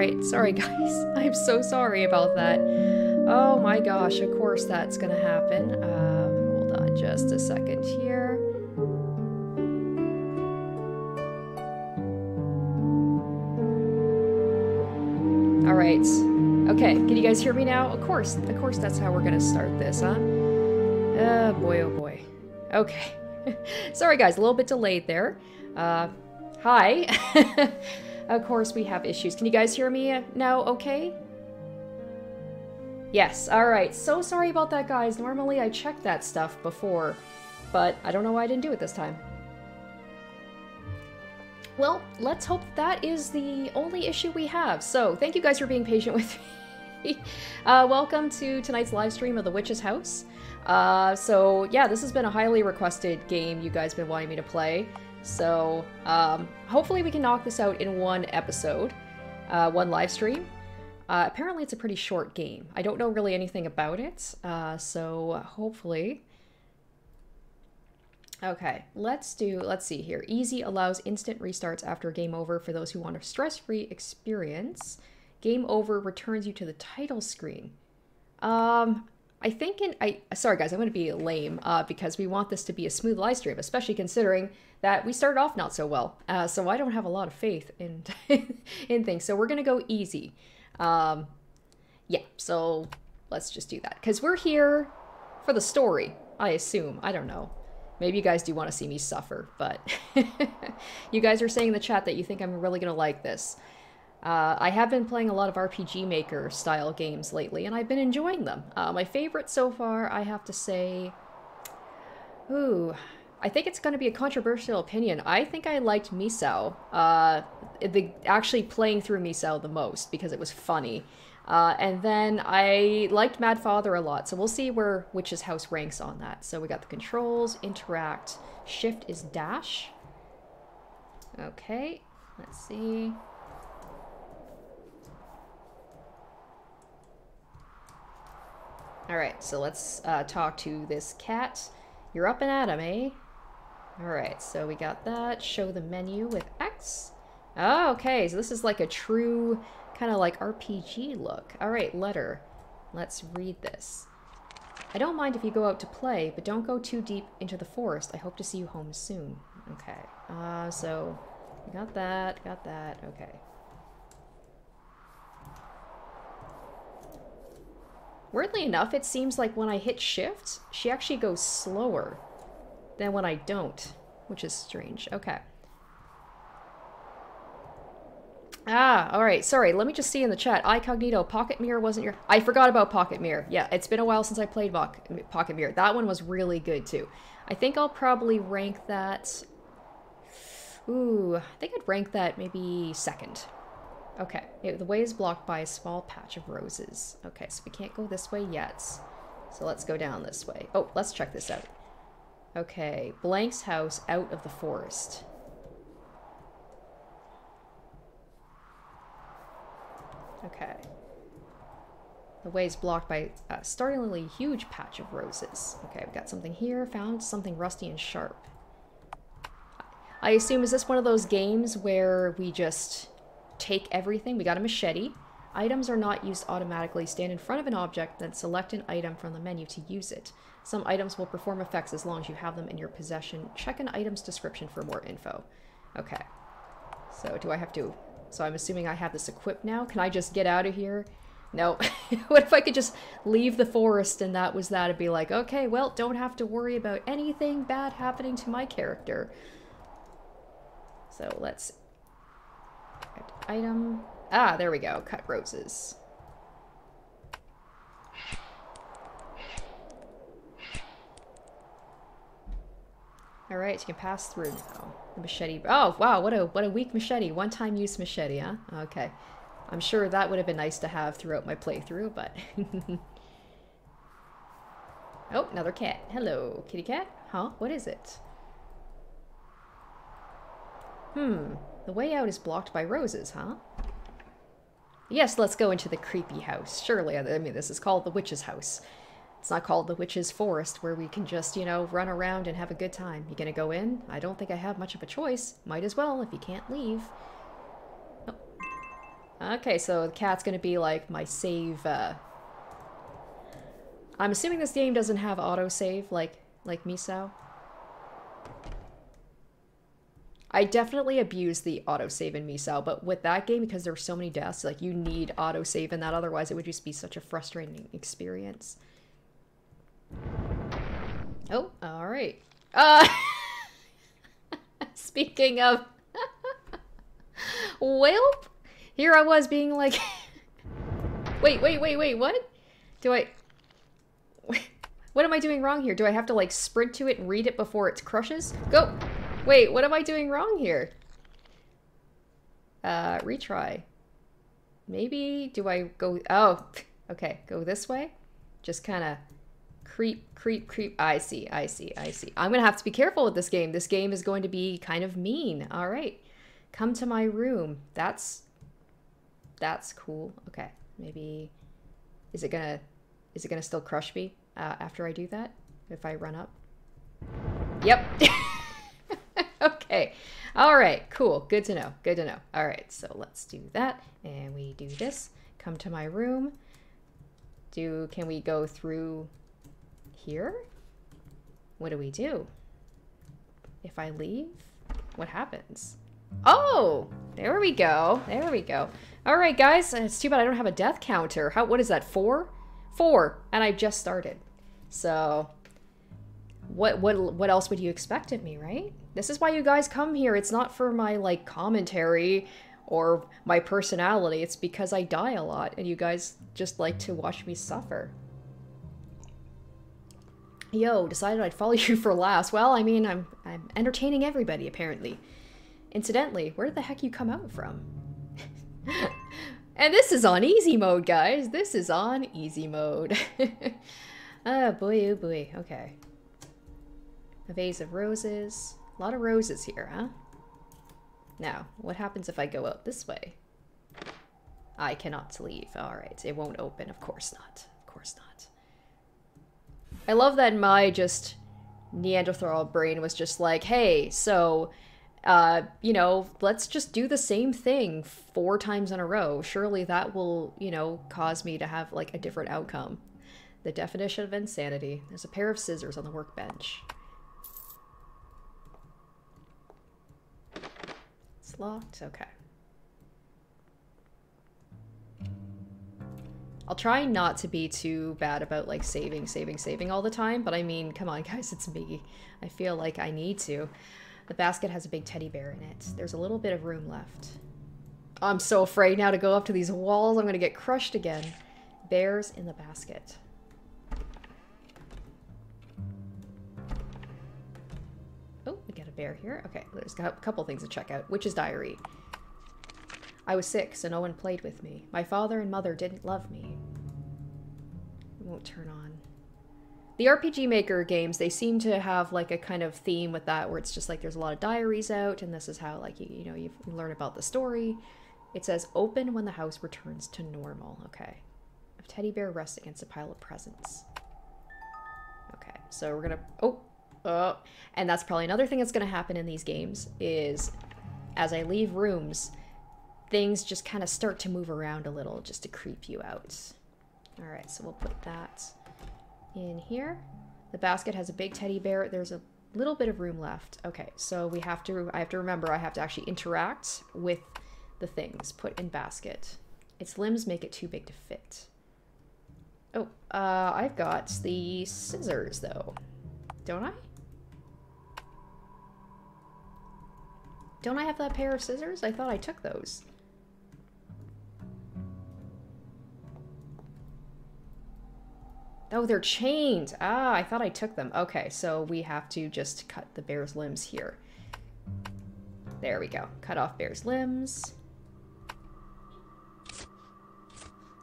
Alright, sorry guys. I'm so sorry about that. Oh my gosh, of course that's gonna happen. Uh, hold on just a second here. Alright. Okay, can you guys hear me now? Of course, of course that's how we're gonna start this, huh? Oh boy, oh boy. Okay. Sorry guys, a little bit delayed there. Uh, hi. of course we have issues. Can you guys hear me now okay? Yes, alright. So sorry about that, guys. Normally I check that stuff before, but I don't know why I didn't do it this time. Well, let's hope that is the only issue we have. So, thank you guys for being patient with me. uh, welcome to tonight's live stream of The Witch's House. Uh, so, yeah, this has been a highly requested game you guys been wanting me to play. So, um, hopefully we can knock this out in one episode, uh, one live stream. Uh, apparently it's a pretty short game. I don't know really anything about it, uh, so hopefully Okay, let's do, let's see here. Easy allows instant restarts after game over for those who want a stress-free experience. Game over returns you to the title screen. Um, I think in, I, sorry guys, I'm going to be lame, uh, because we want this to be a smooth live stream, especially considering that we started off not so well. Uh, so I don't have a lot of faith in, in things. So we're to go easy. Um, yeah, so let's just do that. Because we're here for the story, I assume. I don't know. Maybe you guys do want to see me suffer, but you guys are saying in the chat that you think I'm really to like this. Uh, I have been playing a lot of RPG Maker style games lately, and I've been enjoying them. Uh, my favorite so far, I have to say... Ooh, I think it's going to be a controversial opinion. I think I liked Misao, uh, the, actually playing through Misao the most, because it was funny. Uh, and then I liked Mad Father a lot, so we'll see where Witch's House ranks on that. So we got the controls, interact, shift is dash. Okay, let's see. Alright, so let's uh, talk to this cat. You're up and at him, eh? Alright, so we got that. Show the menu with X. Oh, okay, so this is like a true kind of like RPG look. All right, letter. Let's read this. I don't mind if you go out to play, but don't go too deep into the forest. I hope to see you home soon. Okay. Uh, so, got that, got that. Okay. Weirdly enough, it seems like when I hit shift, she actually goes slower than when I don't, which is strange. Okay. Ah, all right. Sorry. Let me just see in the chat. Icognito, Pocket Mirror wasn't your... I forgot about Pocket Mirror. Yeah, it's been a while since I played Pocket Mirror. That one was really good, too. I think I'll probably rank that... Ooh, I think I'd rank that maybe second. Okay. the way is blocked by a small patch of roses. Okay, so we can't go this way yet. So let's go down this way. Oh, let's check this out. Okay, Blank's house out of the forest. Okay. The way is blocked by a startlingly huge patch of roses. Okay, I've got something here, found something rusty and sharp. I assume, is this one of those games where we just take everything? We got a machete. Items are not used automatically. Stand in front of an object, then select an item from the menu to use it. Some items will perform effects as long as you have them in your possession. Check an item's description for more info. Okay. So do I have to so I'm assuming I have this equipped now. Can I just get out of here? No. what if I could just leave the forest and that was that? It'd be like, okay, well, don't have to worry about anything bad happening to my character. So let's... Item... Ah, there we go. Cut roses. Alright, so you can pass through now. The machete. Oh, wow, what a what a weak machete. One-time use machete, huh? Okay. I'm sure that would have been nice to have throughout my playthrough, but... oh, another cat. Hello, kitty cat? Huh? What is it? Hmm. The way out is blocked by roses, huh? Yes, let's go into the creepy house. Surely, I mean, this is called the witch's house. It's not called the Witch's Forest where we can just, you know, run around and have a good time. You gonna go in? I don't think I have much of a choice. Might as well if you can't leave. Oh. Okay, so the cat's gonna be like my save, uh... I'm assuming this game doesn't have autosave like, like Misao. I definitely abuse the autosave in Misao, but with that game, because there were so many deaths, like, you need autosave in that, otherwise it would just be such a frustrating experience. Oh, alright. Uh, speaking of... Whelp? Here I was being like... wait, wait, wait, wait, what? Do I... What am I doing wrong here? Do I have to, like, sprint to it and read it before it crushes? Go! Wait, what am I doing wrong here? Uh, retry. Maybe, do I go... Oh, okay, go this way? Just kind of creep, creep, creep. I see, I see, I see. I'm going to have to be careful with this game. This game is going to be kind of mean. All right. Come to my room. That's... That's cool. Okay, maybe... Is it gonna... Is it gonna still crush me uh, after I do that? If I run up? Yep. okay. All right, cool. Good to know. Good to know. All right, so let's do that. And we do this. Come to my room. Do, can we go through here? What do we do? If I leave, what happens? Oh, there we go. There we go. All right, guys. It's too bad I don't have a death counter. How? What is that? Four? Four. And I just started. So, what what what else would you expect of me, right? This is why you guys come here. It's not for my like commentary or my personality. It's because I die a lot and you guys just like to watch me suffer. Yo, decided I'd follow you for last. Well, I mean, I'm I'm entertaining everybody apparently. Incidentally, where the heck you come out from? and this is on easy mode, guys. This is on easy mode. oh boy, oh boy. Okay. A vase of roses. A lot of roses here, huh? Now, what happens if I go out this way? I cannot leave. Alright, it won't open. Of course not. Of course not. I love that my just Neanderthal brain was just like, hey, so, uh, you know, let's just do the same thing four times in a row. Surely that will, you know, cause me to have, like, a different outcome. The definition of insanity. There's a pair of scissors on the workbench. Locked? Okay. I'll try not to be too bad about like saving, saving, saving all the time, but I mean, come on guys, it's me. I feel like I need to. The basket has a big teddy bear in it. There's a little bit of room left. I'm so afraid now to go up to these walls. I'm gonna get crushed again. Bears in the basket. Bear here. Okay, there's a couple things to check out. Witch's Diary. I was sick, so no one played with me. My father and mother didn't love me. It won't turn on. The RPG Maker games, they seem to have like a kind of theme with that where it's just like there's a lot of diaries out and this is how like you, you know you learn about the story. It says open when the house returns to normal. Okay. A teddy bear rests against a pile of presents. Okay, so we're gonna oh uh, and that's probably another thing that's going to happen in these games is as I leave rooms, things just kind of start to move around a little just to creep you out. All right, so we'll put that in here. The basket has a big teddy bear. There's a little bit of room left. Okay, so we have to, I have to remember I have to actually interact with the things put in basket. Its limbs make it too big to fit. Oh, uh, I've got the scissors though, don't I? Don't I have that pair of scissors? I thought I took those. Oh, they're chained. Ah, I thought I took them. Okay, so we have to just cut the bear's limbs here. There we go. Cut off bear's limbs.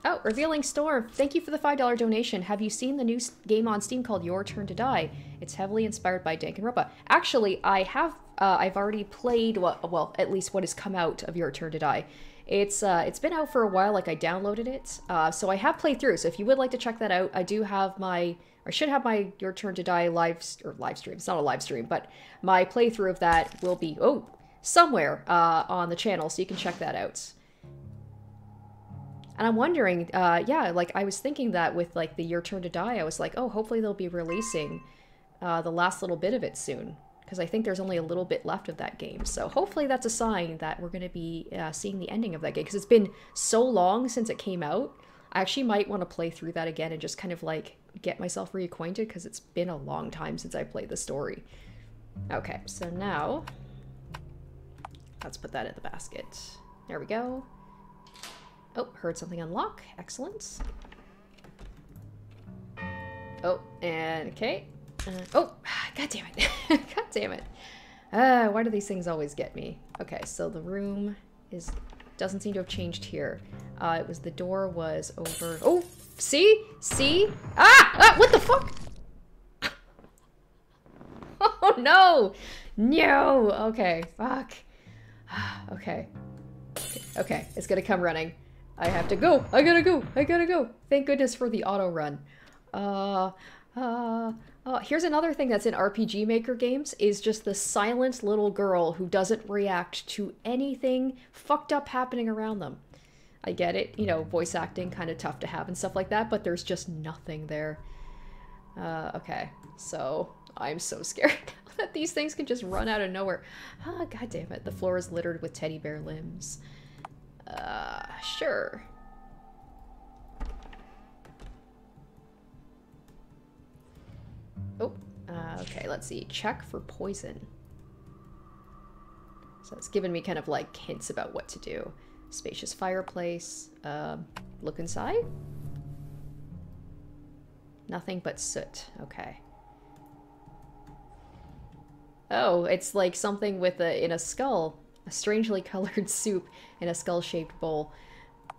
Oh, Revealing Storm. Thank you for the $5 donation. Have you seen the new game on Steam called Your Turn to Die? It's heavily inspired by Danganronpa. Actually, I have uh, I've already played what well at least what has come out of Your Turn to Die. It's uh, it's been out for a while. Like I downloaded it, uh, so I have played through. So if you would like to check that out, I do have my I should have my Your Turn to Die live or live stream. It's not a live stream, but my playthrough of that will be oh somewhere uh, on the channel, so you can check that out. And I'm wondering, uh, yeah, like I was thinking that with like the Your Turn to Die, I was like, oh, hopefully they'll be releasing uh, the last little bit of it soon. Because I think there's only a little bit left of that game. So hopefully that's a sign that we're going to be uh, seeing the ending of that game. Because it's been so long since it came out. I actually might want to play through that again and just kind of like get myself reacquainted because it's been a long time since I played the story. Okay, so now let's put that in the basket. There we go. Oh, heard something unlock. Excellent. Oh, and okay. Uh, oh, god damn it. god damn it. Uh, why do these things always get me? Okay, so the room is doesn't seem to have changed here. Uh, it was the door was over. Oh, see? See? Ah! ah what the fuck? oh no! No! Okay, fuck. okay. Okay, it's gonna come running. I have to go. I gotta go. I gotta go. Thank goodness for the auto run. Uh, uh, uh, here's another thing that's in RPG Maker games is just the silent little girl who doesn't react to anything fucked up happening around them. I get it, you know, voice acting kind of tough to have and stuff like that, but there's just nothing there. Uh, okay, so I'm so scared that these things can just run out of nowhere. Ah, oh, god damn it, the floor is littered with teddy bear limbs. Uh, sure. Oh, uh, okay, let's see. Check for poison. So it's given me kind of like hints about what to do. Spacious fireplace. Uh, look inside? Nothing but soot. Okay. Oh, it's like something with a in a skull. A strangely colored soup in a skull-shaped bowl.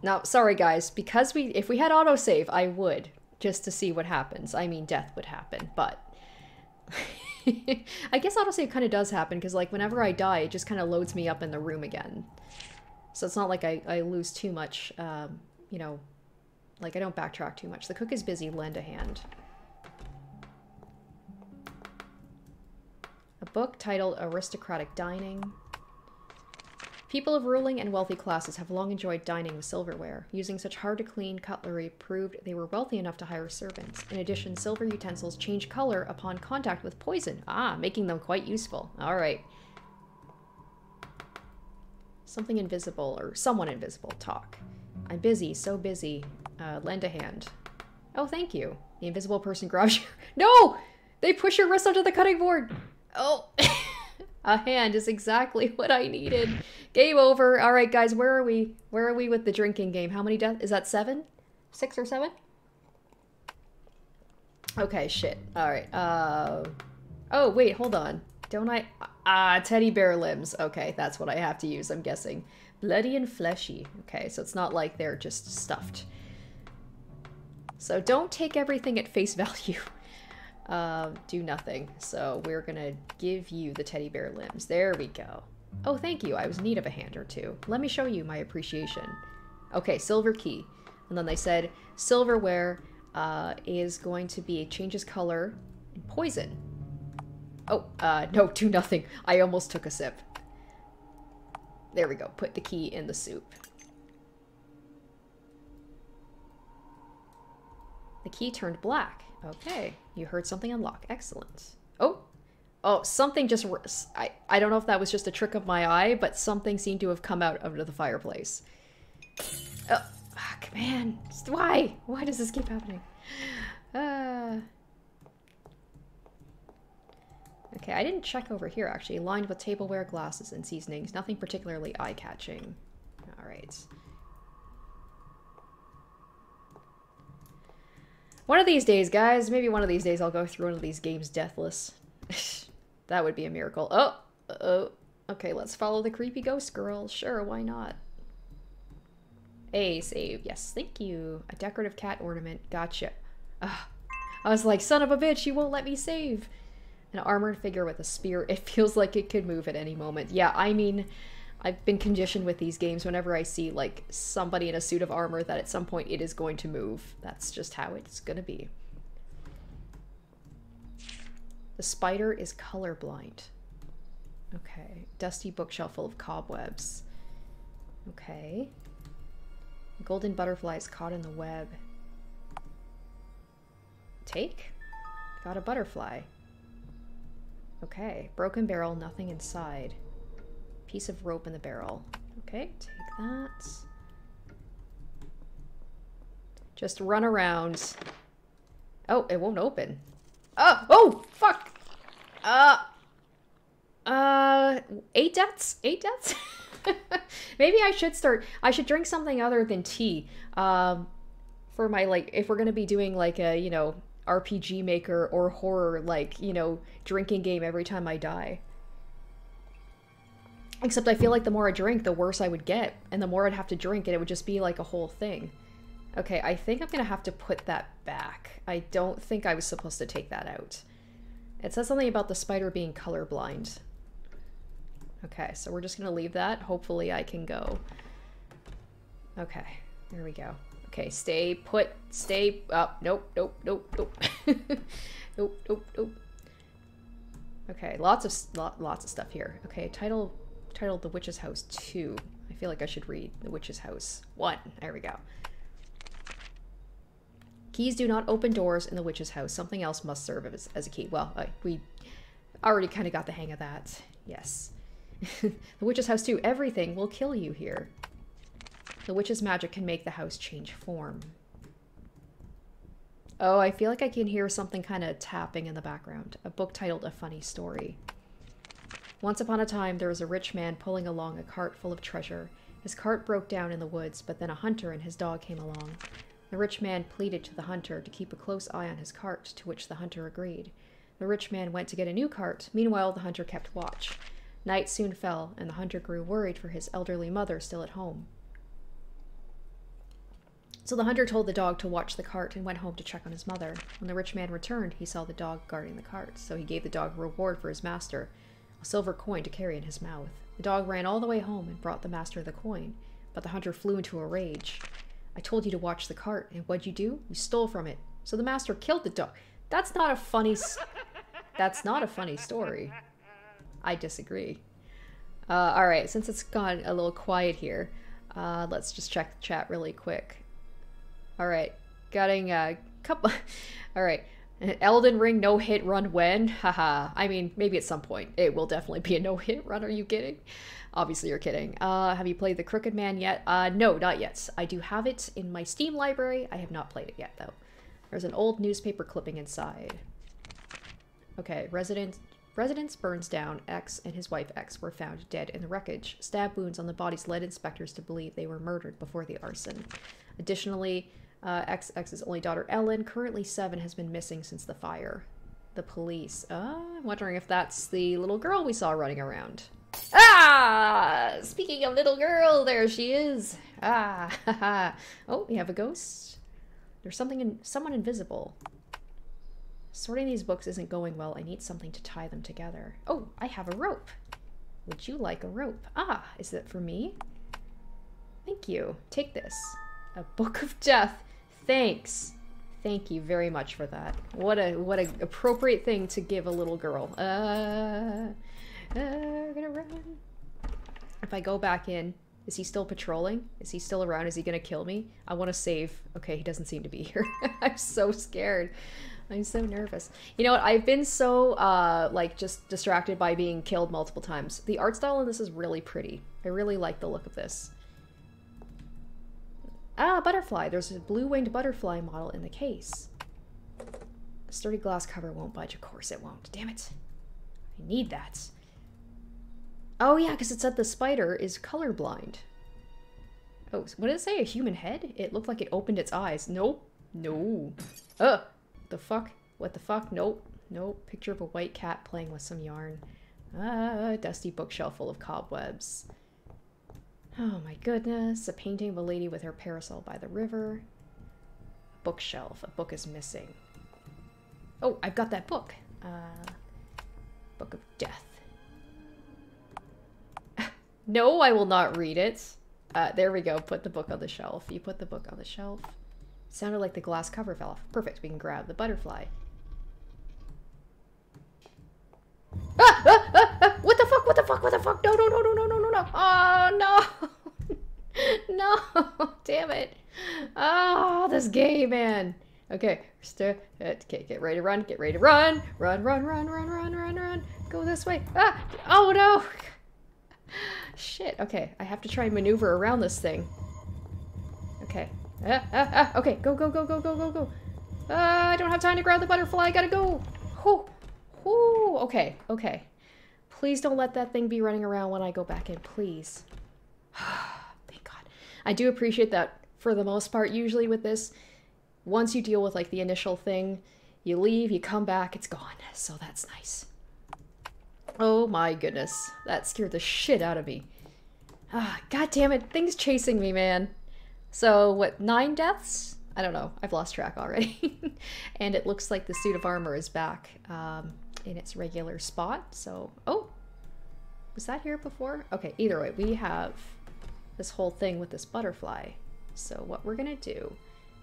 Now, sorry guys, because we if we had autosave, I would, just to see what happens. I mean, death would happen, but... I guess honestly it kind of does happen, because like whenever I die, it just kind of loads me up in the room again. So it's not like I, I lose too much, um, you know, like I don't backtrack too much. The cook is busy, lend a hand. A book titled Aristocratic Dining. People of ruling and wealthy classes have long enjoyed dining with silverware. Using such hard-to-clean cutlery proved they were wealthy enough to hire servants. In addition, silver utensils change color upon contact with poison. Ah, making them quite useful. All right. Something invisible, or someone invisible, talk. I'm busy, so busy. Uh, lend a hand. Oh, thank you. The invisible person grabs you. No! They push your wrist onto the cutting board! Oh! A hand is exactly what I needed. Game over. All right, guys, where are we? Where are we with the drinking game? How many deaths? Is that seven? Six or seven? Okay, shit. All right. Uh, oh, wait, hold on. Don't I? Ah, teddy bear limbs. Okay, that's what I have to use, I'm guessing. Bloody and fleshy. Okay, so it's not like they're just stuffed. So don't take everything at face value uh, do nothing. So we're gonna give you the teddy bear limbs. There we go. Oh, thank you. I was in need of a hand or two. Let me show you my appreciation. Okay, silver key. And then they said silverware uh, is going to be changes color in poison. Oh, uh, no, do nothing. I almost took a sip. There we go. Put the key in the soup. The key turned black. Okay, you heard something unlock. Excellent. Oh, oh, something just... I, I don't know if that was just a trick of my eye, but something seemed to have come out of the fireplace. Oh, fuck, man. Why? Why does this keep happening? Uh... Okay, I didn't check over here, actually. Lined with tableware, glasses, and seasonings. Nothing particularly eye-catching. Alright. One of these days, guys, maybe one of these days I'll go through one of these games deathless. that would be a miracle. Oh, oh, okay, let's follow the creepy ghost girl. Sure, why not? A save. Yes, thank you. A decorative cat ornament. Gotcha. Ugh. I was like, son of a bitch, you won't let me save. An armored figure with a spear. It feels like it could move at any moment. Yeah, I mean, I've been conditioned with these games whenever I see like somebody in a suit of armor that at some point it is going to move. That's just how it's gonna be. The spider is colorblind. Okay. Dusty bookshelf full of cobwebs. Okay. Golden butterfly is caught in the web. Take? Got a butterfly. Okay. Broken barrel, nothing inside. Piece of rope in the barrel. Okay, take that. Just run around. Oh, it won't open. Oh, oh, fuck. Uh, uh, eight deaths? Eight deaths? Maybe I should start, I should drink something other than tea. Um, for my, like, if we're going to be doing, like, a, you know, RPG maker or horror, like, you know, drinking game every time I die. Except I feel like the more I drink, the worse I would get. And the more I'd have to drink, and it would just be like a whole thing. Okay, I think I'm gonna have to put that back. I don't think I was supposed to take that out. It says something about the spider being colorblind. Okay, so we're just gonna leave that. Hopefully I can go. Okay, there we go. Okay, stay put, stay up. Nope, nope, nope, nope. nope, nope, nope. Okay, lots of lots of stuff here. Okay, title titled The Witch's House 2. I feel like I should read The Witch's House 1. There we go. Keys do not open doors in the witch's house. Something else must serve as, as a key. Well, we already kind of got the hang of that. Yes. the witch's house too. Everything will kill you here. The witch's magic can make the house change form. Oh, I feel like I can hear something kind of tapping in the background. A book titled A Funny Story. Once upon a time, there was a rich man pulling along a cart full of treasure. His cart broke down in the woods, but then a hunter and his dog came along. The rich man pleaded to the hunter to keep a close eye on his cart, to which the hunter agreed. The rich man went to get a new cart. Meanwhile, the hunter kept watch. Night soon fell, and the hunter grew worried for his elderly mother still at home. So the hunter told the dog to watch the cart and went home to check on his mother. When the rich man returned, he saw the dog guarding the cart, so he gave the dog a reward for his master, a silver coin to carry in his mouth. The dog ran all the way home and brought the master the coin, but the hunter flew into a rage. I told you to watch the cart, and what'd you do? You stole from it. So the master killed the dog. That's not a funny... That's not a funny story. I disagree. Uh, Alright, since it's gone a little quiet here, uh, let's just check the chat really quick. Alright, getting a couple... Alright, Elden Ring no hit run when? Haha. I mean, maybe at some point it will definitely be a no hit run. Are you kidding? Obviously, you're kidding. Uh, have you played The Crooked Man yet? Uh, no, not yet. I do have it in my Steam library. I have not played it yet, though. There's an old newspaper clipping inside. Okay, resident residence burns down. X and his wife X were found dead in the wreckage. Stab wounds on the bodies led inspectors to believe they were murdered before the arson. Additionally, uh, XX's only daughter Ellen, currently seven, has been missing since the fire. The police. Uh, I'm wondering if that's the little girl we saw running around. Ah! Speaking of little girl, there she is. Ah, oh, we have a ghost. There's something in someone invisible. Sorting these books isn't going well. I need something to tie them together. Oh, I have a rope. Would you like a rope? Ah, is that for me? Thank you. Take this. A book of death. Thanks. Thank you very much for that. What a what a appropriate thing to give a little girl. Uh uh, gonna run. If I go back in, is he still patrolling? Is he still around? Is he gonna kill me? I want to save. Okay, he doesn't seem to be here. I'm so scared. I'm so nervous. You know what? I've been so, uh, like, just distracted by being killed multiple times. The art style in this is really pretty. I really like the look of this. Ah, butterfly. There's a blue-winged butterfly model in the case. The sturdy glass cover won't budge. Of course it won't. Damn it. I need that. Oh yeah, because it said the spider is colorblind. Oh, what did it say? A human head? It looked like it opened its eyes. Nope. No. Ugh. The fuck? What the fuck? Nope. Nope. Picture of a white cat playing with some yarn. Ah, dusty bookshelf full of cobwebs. Oh my goodness. A painting of a lady with her parasol by the river. Bookshelf. A book is missing. Oh, I've got that book. Uh, book of Death. No, I will not read it. Uh, there we go. Put the book on the shelf. You put the book on the shelf. Sounded like the glass cover fell off. Perfect. We can grab the butterfly. Ah, ah, ah, ah, what the fuck? What the fuck? What the fuck? No, no, no, no, no, no, no, no. Oh, no. no. damn it. Oh, this game, man. Okay, okay, get ready to run, get ready to run. Run, run, run, run, run, run, run. Go this way. Ah! Oh no! Shit, okay, I have to try and maneuver around this thing. Okay. Ah, ah, ah. Okay, go, go, go, go, go, go, go. Ah, I don't have time to grab the butterfly, I gotta go. Whew. Whew. Okay, okay. Please don't let that thing be running around when I go back in, please. Thank God. I do appreciate that for the most part, usually with this, once you deal with like the initial thing, you leave, you come back, it's gone. So that's nice. Oh my goodness. That scared the shit out of me. Ah, God damn it. Things chasing me, man. So, what, nine deaths? I don't know. I've lost track already. and it looks like the suit of armor is back um, in its regular spot. So, oh, was that here before? Okay, either way, we have this whole thing with this butterfly. So what we're gonna do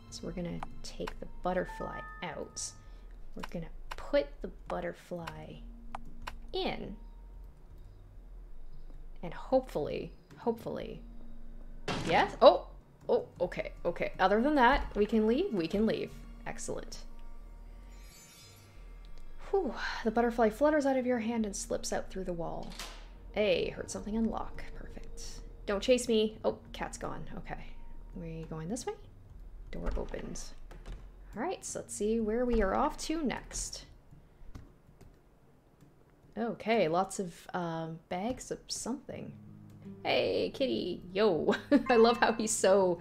is we're gonna take the butterfly out. We're gonna put the butterfly in and hopefully, hopefully, yes? Oh, oh, okay, okay. Other than that, we can leave? We can leave. Excellent. Whew. The butterfly flutters out of your hand and slips out through the wall. Hey, heard something unlock. Perfect. Don't chase me. Oh, cat's gone. Okay. We going this way? Door opens. Alright, so let's see where we are off to next. Okay, lots of um, bags of something. Hey, kitty. Yo. I love how he's so,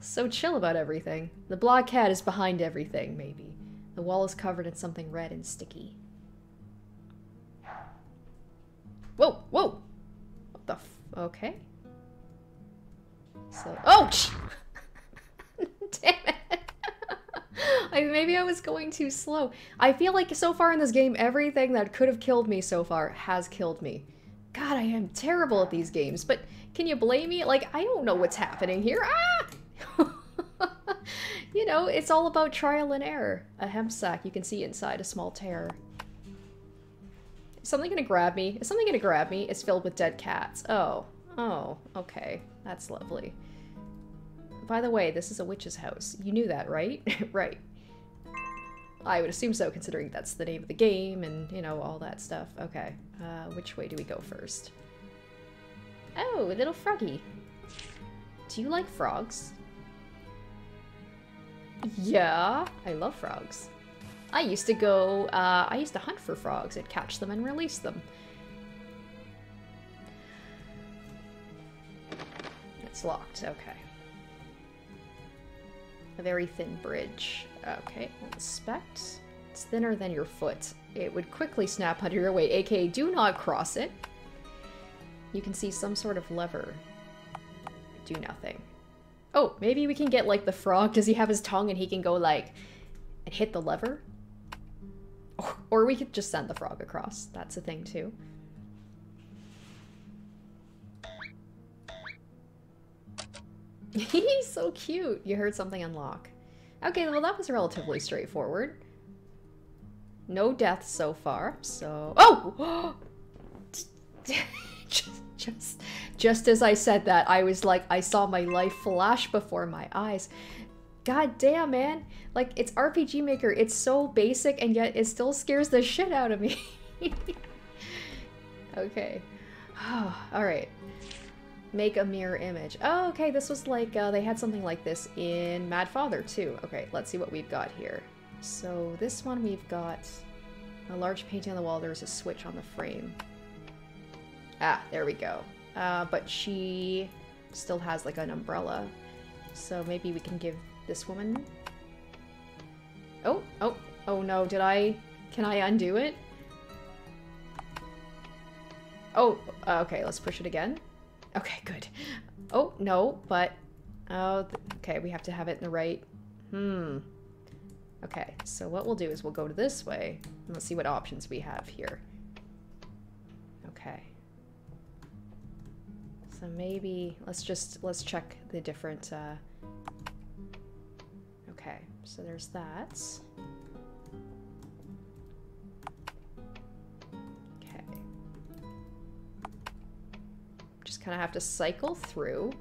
so chill about everything. The cat is behind everything, maybe. The wall is covered in something red and sticky. Whoa, whoa! What the Okay. So, oh! Damn it! I, maybe I was going too slow. I feel like so far in this game, everything that could have killed me so far has killed me. God, I am terrible at these games, but can you blame me? Like, I don't know what's happening here. Ah! You know, it's all about trial and error. A hemp sack, you can see inside a small tear. Is something gonna grab me? Is something gonna grab me? It's filled with dead cats. Oh. Oh, okay. That's lovely. By the way, this is a witch's house. You knew that, right? right. I would assume so, considering that's the name of the game and, you know, all that stuff. Okay. Uh, which way do we go first? Oh, a little froggy. Do you like frogs? Yeah, I love frogs. I used to go, uh, I used to hunt for frogs and catch them and release them. It's locked, okay. A very thin bridge. Okay, inspect. It's thinner than your foot. It would quickly snap under your weight, aka do not cross it. You can see some sort of lever. Do nothing. Oh, maybe we can get like the frog. Does he have his tongue and he can go like and hit the lever? Or we could just send the frog across. That's a thing too. He's so cute. You heard something unlock. Okay, well that was relatively straightforward. No deaths so far, so... Oh! just, just, just as I said that, I was like, I saw my life flash before my eyes. God damn, man. Like, it's RPG Maker. It's so basic, and yet it still scares the shit out of me. okay. Oh, Alright. Make a mirror image. Oh, okay, this was like, uh, they had something like this in Mad Father, too. Okay, let's see what we've got here. So this one we've got a large painting on the wall. There's a switch on the frame. Ah, there we go. Uh, but she still has like an umbrella. So maybe we can give this woman... Oh, oh, oh no, did I... Can I undo it? Oh, okay, let's push it again. Okay, good. Oh, no, but... Oh, okay, we have to have it in the right... Hmm. Okay, so what we'll do is we'll go to this way, and let's see what options we have here. Okay. So maybe, let's just, let's check the different, uh... Okay, so there's that. Okay. Just kind of have to cycle through.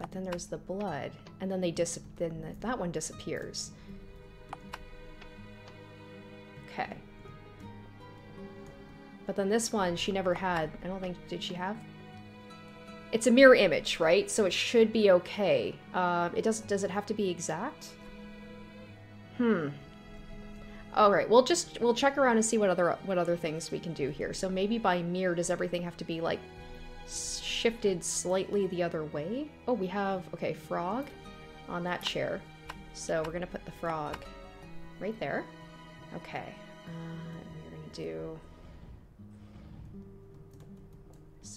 but then there's the blood, and then they dis then the, that one disappears. But then this one, she never had. I don't think did she have? It's a mirror image, right? So it should be okay. Uh, it doesn't. Does it have to be exact? Hmm. All right. We'll just we'll check around and see what other what other things we can do here. So maybe by mirror, does everything have to be like shifted slightly the other way? Oh, we have okay frog on that chair. So we're gonna put the frog right there. Okay. Uh, we're gonna do.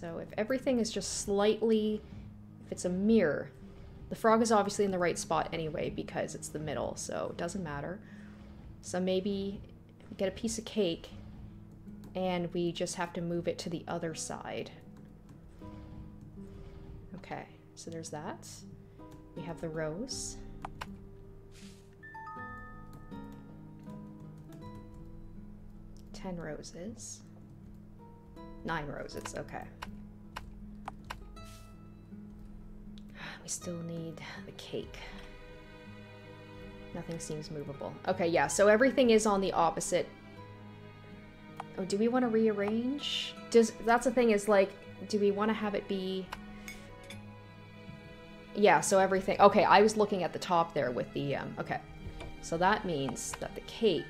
So if everything is just slightly, if it's a mirror, the frog is obviously in the right spot anyway because it's the middle, so it doesn't matter. So maybe get a piece of cake and we just have to move it to the other side. Okay, so there's that. We have the rose. Ten roses. Nine roses, okay. We still need the cake. Nothing seems movable. Okay, yeah, so everything is on the opposite. Oh, do we want to rearrange? Does That's the thing is, like, do we want to have it be... Yeah, so everything... Okay, I was looking at the top there with the... Um, okay, so that means that the cake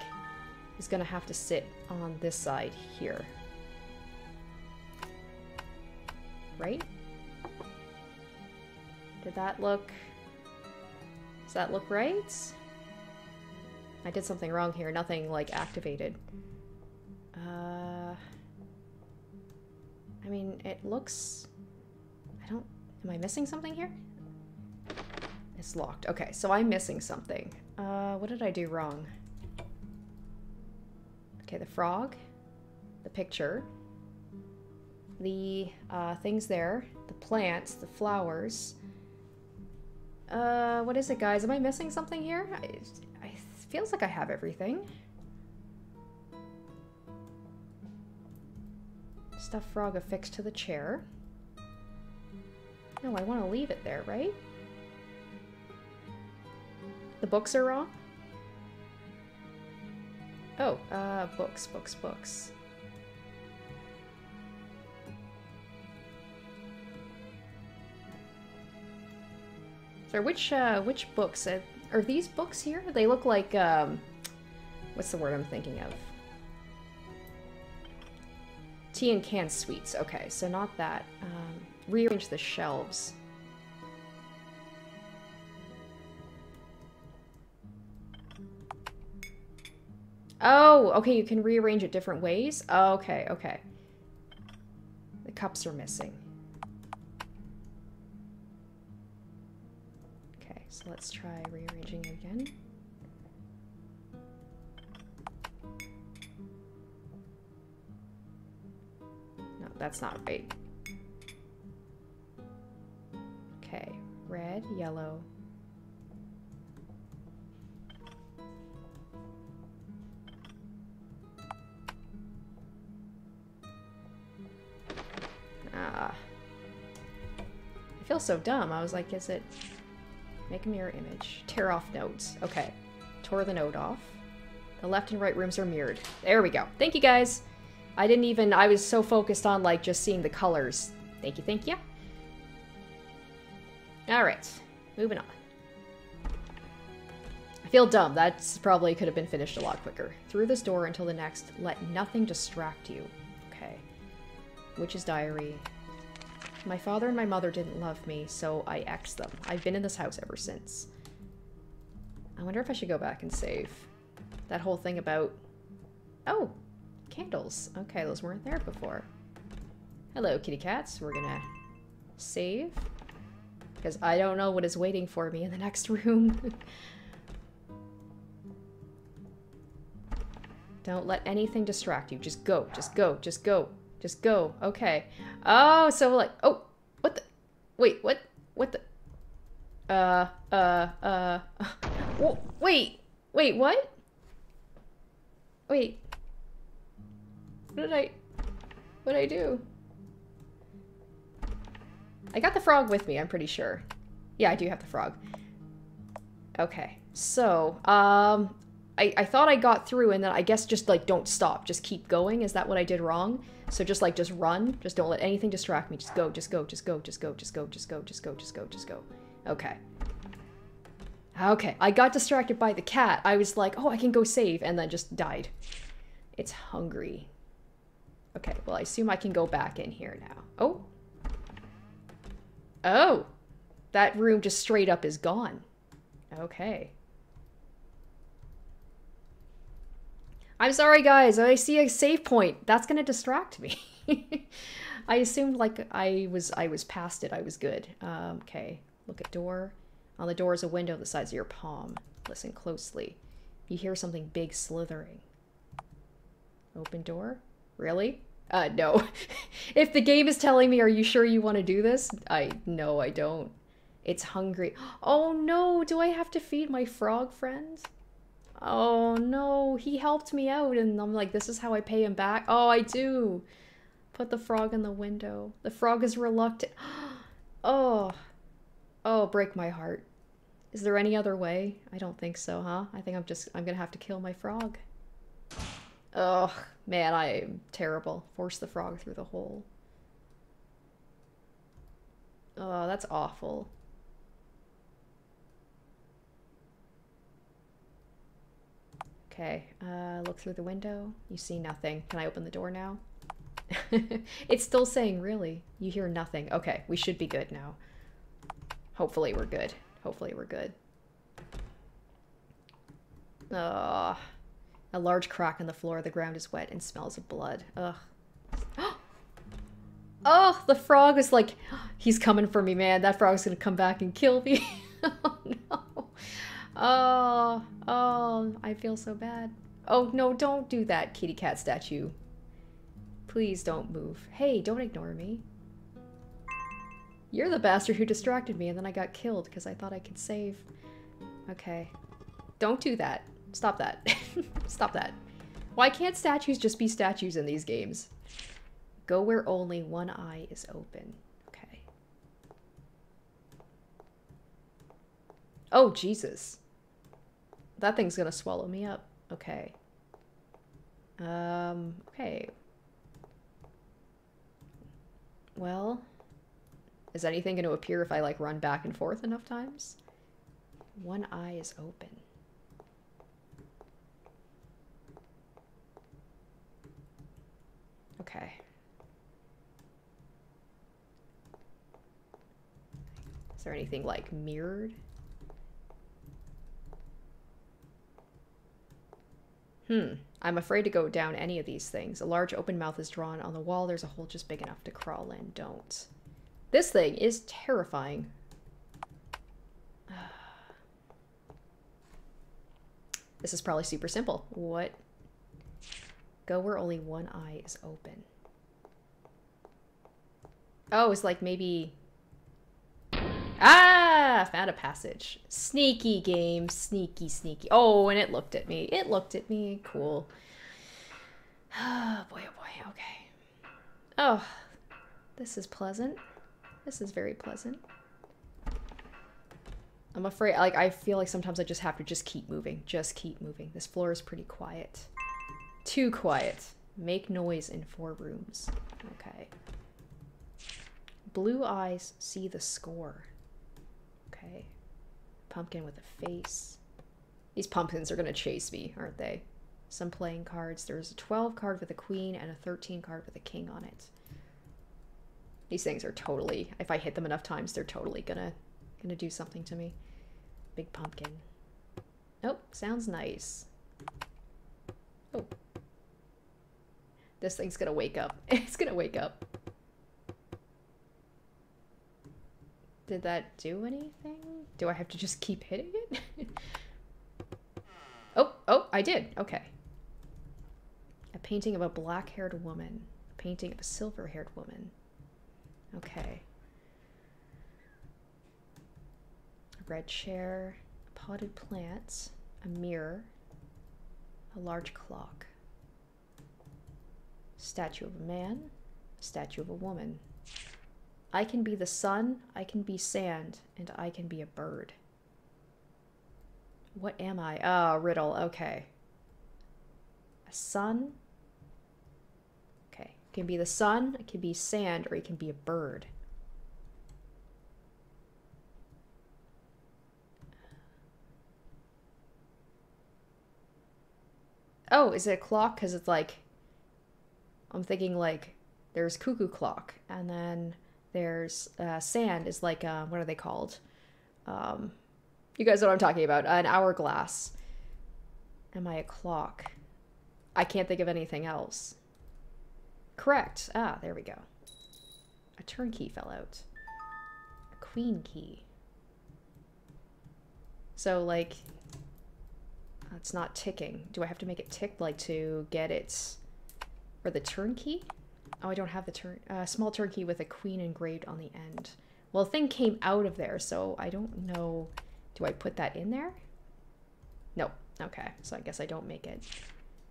is going to have to sit on this side here. Right? Did that look... Does that look right? I did something wrong here. Nothing, like, activated. Uh... I mean, it looks... I don't... Am I missing something here? It's locked. Okay, so I'm missing something. Uh, what did I do wrong? Okay, the frog. The picture. The, uh, things there. The plants. The flowers. Uh, what is it, guys? Am I missing something here? I, I feels like I have everything. Stuff frog affixed to the chair. No, I want to leave it there, right? The books are wrong? Oh, uh, books, books, books. Which uh, which books uh, are these books here? They look like um, what's the word I'm thinking of? Tea and canned sweets. Okay, so not that. Um, rearrange the shelves. Oh, okay, you can rearrange it different ways? Okay, okay. The cups are missing. So let's try rearranging it again. No, that's not right. Okay, red, yellow. Ah. I feel so dumb. I was like, is it Make a mirror image. Tear off nodes. Okay. Tore the node off. The left and right rooms are mirrored. There we go. Thank you, guys. I didn't even... I was so focused on, like, just seeing the colors. Thank you, thank you. Alright. Moving on. I feel dumb. That's probably could have been finished a lot quicker. Through this door until the next. Let nothing distract you. Okay. Witch's Diary. My father and my mother didn't love me, so I X'd them. I've been in this house ever since. I wonder if I should go back and save. That whole thing about... Oh! Candles. Okay, those weren't there before. Hello, kitty cats. We're gonna save. Because I don't know what is waiting for me in the next room. don't let anything distract you. Just go. Just go. Just go. Just go. Okay. Oh, so like, oh, what the? Wait, what? What the? Uh, uh, uh. wait, wait, what? Wait. What did I? What did I do? I got the frog with me, I'm pretty sure. Yeah, I do have the frog. Okay, so, um, I, I thought I got through and then I guess just like don't stop, just keep going. Is that what I did wrong? So just like just run, just don't let anything distract me. Just go, just go, just go, just go, just go, just go, just go, just go, just go. Okay. Okay, I got distracted by the cat. I was like, oh, I can go save, and then just died. It's hungry. Okay, well, I assume I can go back in here now. Oh. Oh. That room just straight up is gone. Okay. I'm sorry, guys. I see a save point. That's gonna distract me. I assumed like I was I was past it. I was good. Um, okay. Look at door. On the door is a window the size of your palm. Listen closely. You hear something big slithering. Open door? Really? Uh, no. if the game is telling me, are you sure you want to do this? I, no, I don't. It's hungry. Oh no, do I have to feed my frog friend? Oh no, he helped me out and I'm like, this is how I pay him back. Oh, I do. Put the frog in the window. The frog is reluctant. Oh, oh, break my heart. Is there any other way? I don't think so, huh? I think I'm just, I'm gonna have to kill my frog. Oh, man, I am terrible. Force the frog through the hole. Oh, that's awful. Okay, uh, look through the window. You see nothing. Can I open the door now? it's still saying, really. You hear nothing. Okay, we should be good now. Hopefully we're good. Hopefully we're good. Ugh. A large crack in the floor. The ground is wet and smells of blood. Ugh. Oh, the frog is like, he's coming for me, man. That frog's gonna come back and kill me. oh, no. Oh, oh, I feel so bad. Oh, no, don't do that, kitty cat statue. Please don't move. Hey, don't ignore me. You're the bastard who distracted me and then I got killed because I thought I could save. Okay. Don't do that. Stop that. Stop that. Why can't statues just be statues in these games? Go where only one eye is open. Okay. Oh, Jesus. That thing's gonna swallow me up. Okay. Um, okay. Well, is anything going to appear if I like run back and forth enough times? One eye is open. Okay. Is there anything like mirrored? Hmm. I'm afraid to go down any of these things. A large open mouth is drawn on the wall. There's a hole just big enough to crawl in. Don't. This thing is terrifying. This is probably super simple. What? Go where only one eye is open. Oh, it's like maybe... Ah! Found a passage. Sneaky game. Sneaky, sneaky. Oh, and it looked at me. It looked at me. Cool. Oh, boy, oh boy. Okay. Oh, this is pleasant. This is very pleasant. I'm afraid, like, I feel like sometimes I just have to just keep moving. Just keep moving. This floor is pretty quiet. Too quiet. Make noise in four rooms. Okay. Blue eyes see the score. Okay. Pumpkin with a face. These pumpkins are going to chase me, aren't they? Some playing cards. There's a 12 card with a queen and a 13 card with a king on it. These things are totally, if I hit them enough times, they're totally gonna, gonna do something to me. Big pumpkin. Nope, sounds nice. Oh. This thing's gonna wake up. It's gonna wake up. Did that do anything? Do I have to just keep hitting it? oh, oh, I did. Okay. A painting of a black-haired woman. A painting of a silver-haired woman. Okay. A red chair, potted plants, a mirror, a large clock, statue of a man, statue of a woman, I can be the sun, I can be sand, and I can be a bird. What am I? Ah, oh, riddle. Okay. A sun. Okay. It can be the sun, it can be sand, or it can be a bird. Oh, is it a clock? Because it's like, I'm thinking like, there's cuckoo clock, and then there's uh, sand is like, uh, what are they called? Um, you guys know what I'm talking about. An hourglass. Am I a clock? I can't think of anything else. Correct. Ah, there we go. A turnkey fell out. A queen key. So, like, it's not ticking. Do I have to make it tick, like, to get it... Or the turn key? Oh, I don't have the turn... Uh, small turn key with a queen engraved on the end. Well, thing came out of there, so I don't know... Do I put that in there? Nope. Okay, so I guess I don't make it.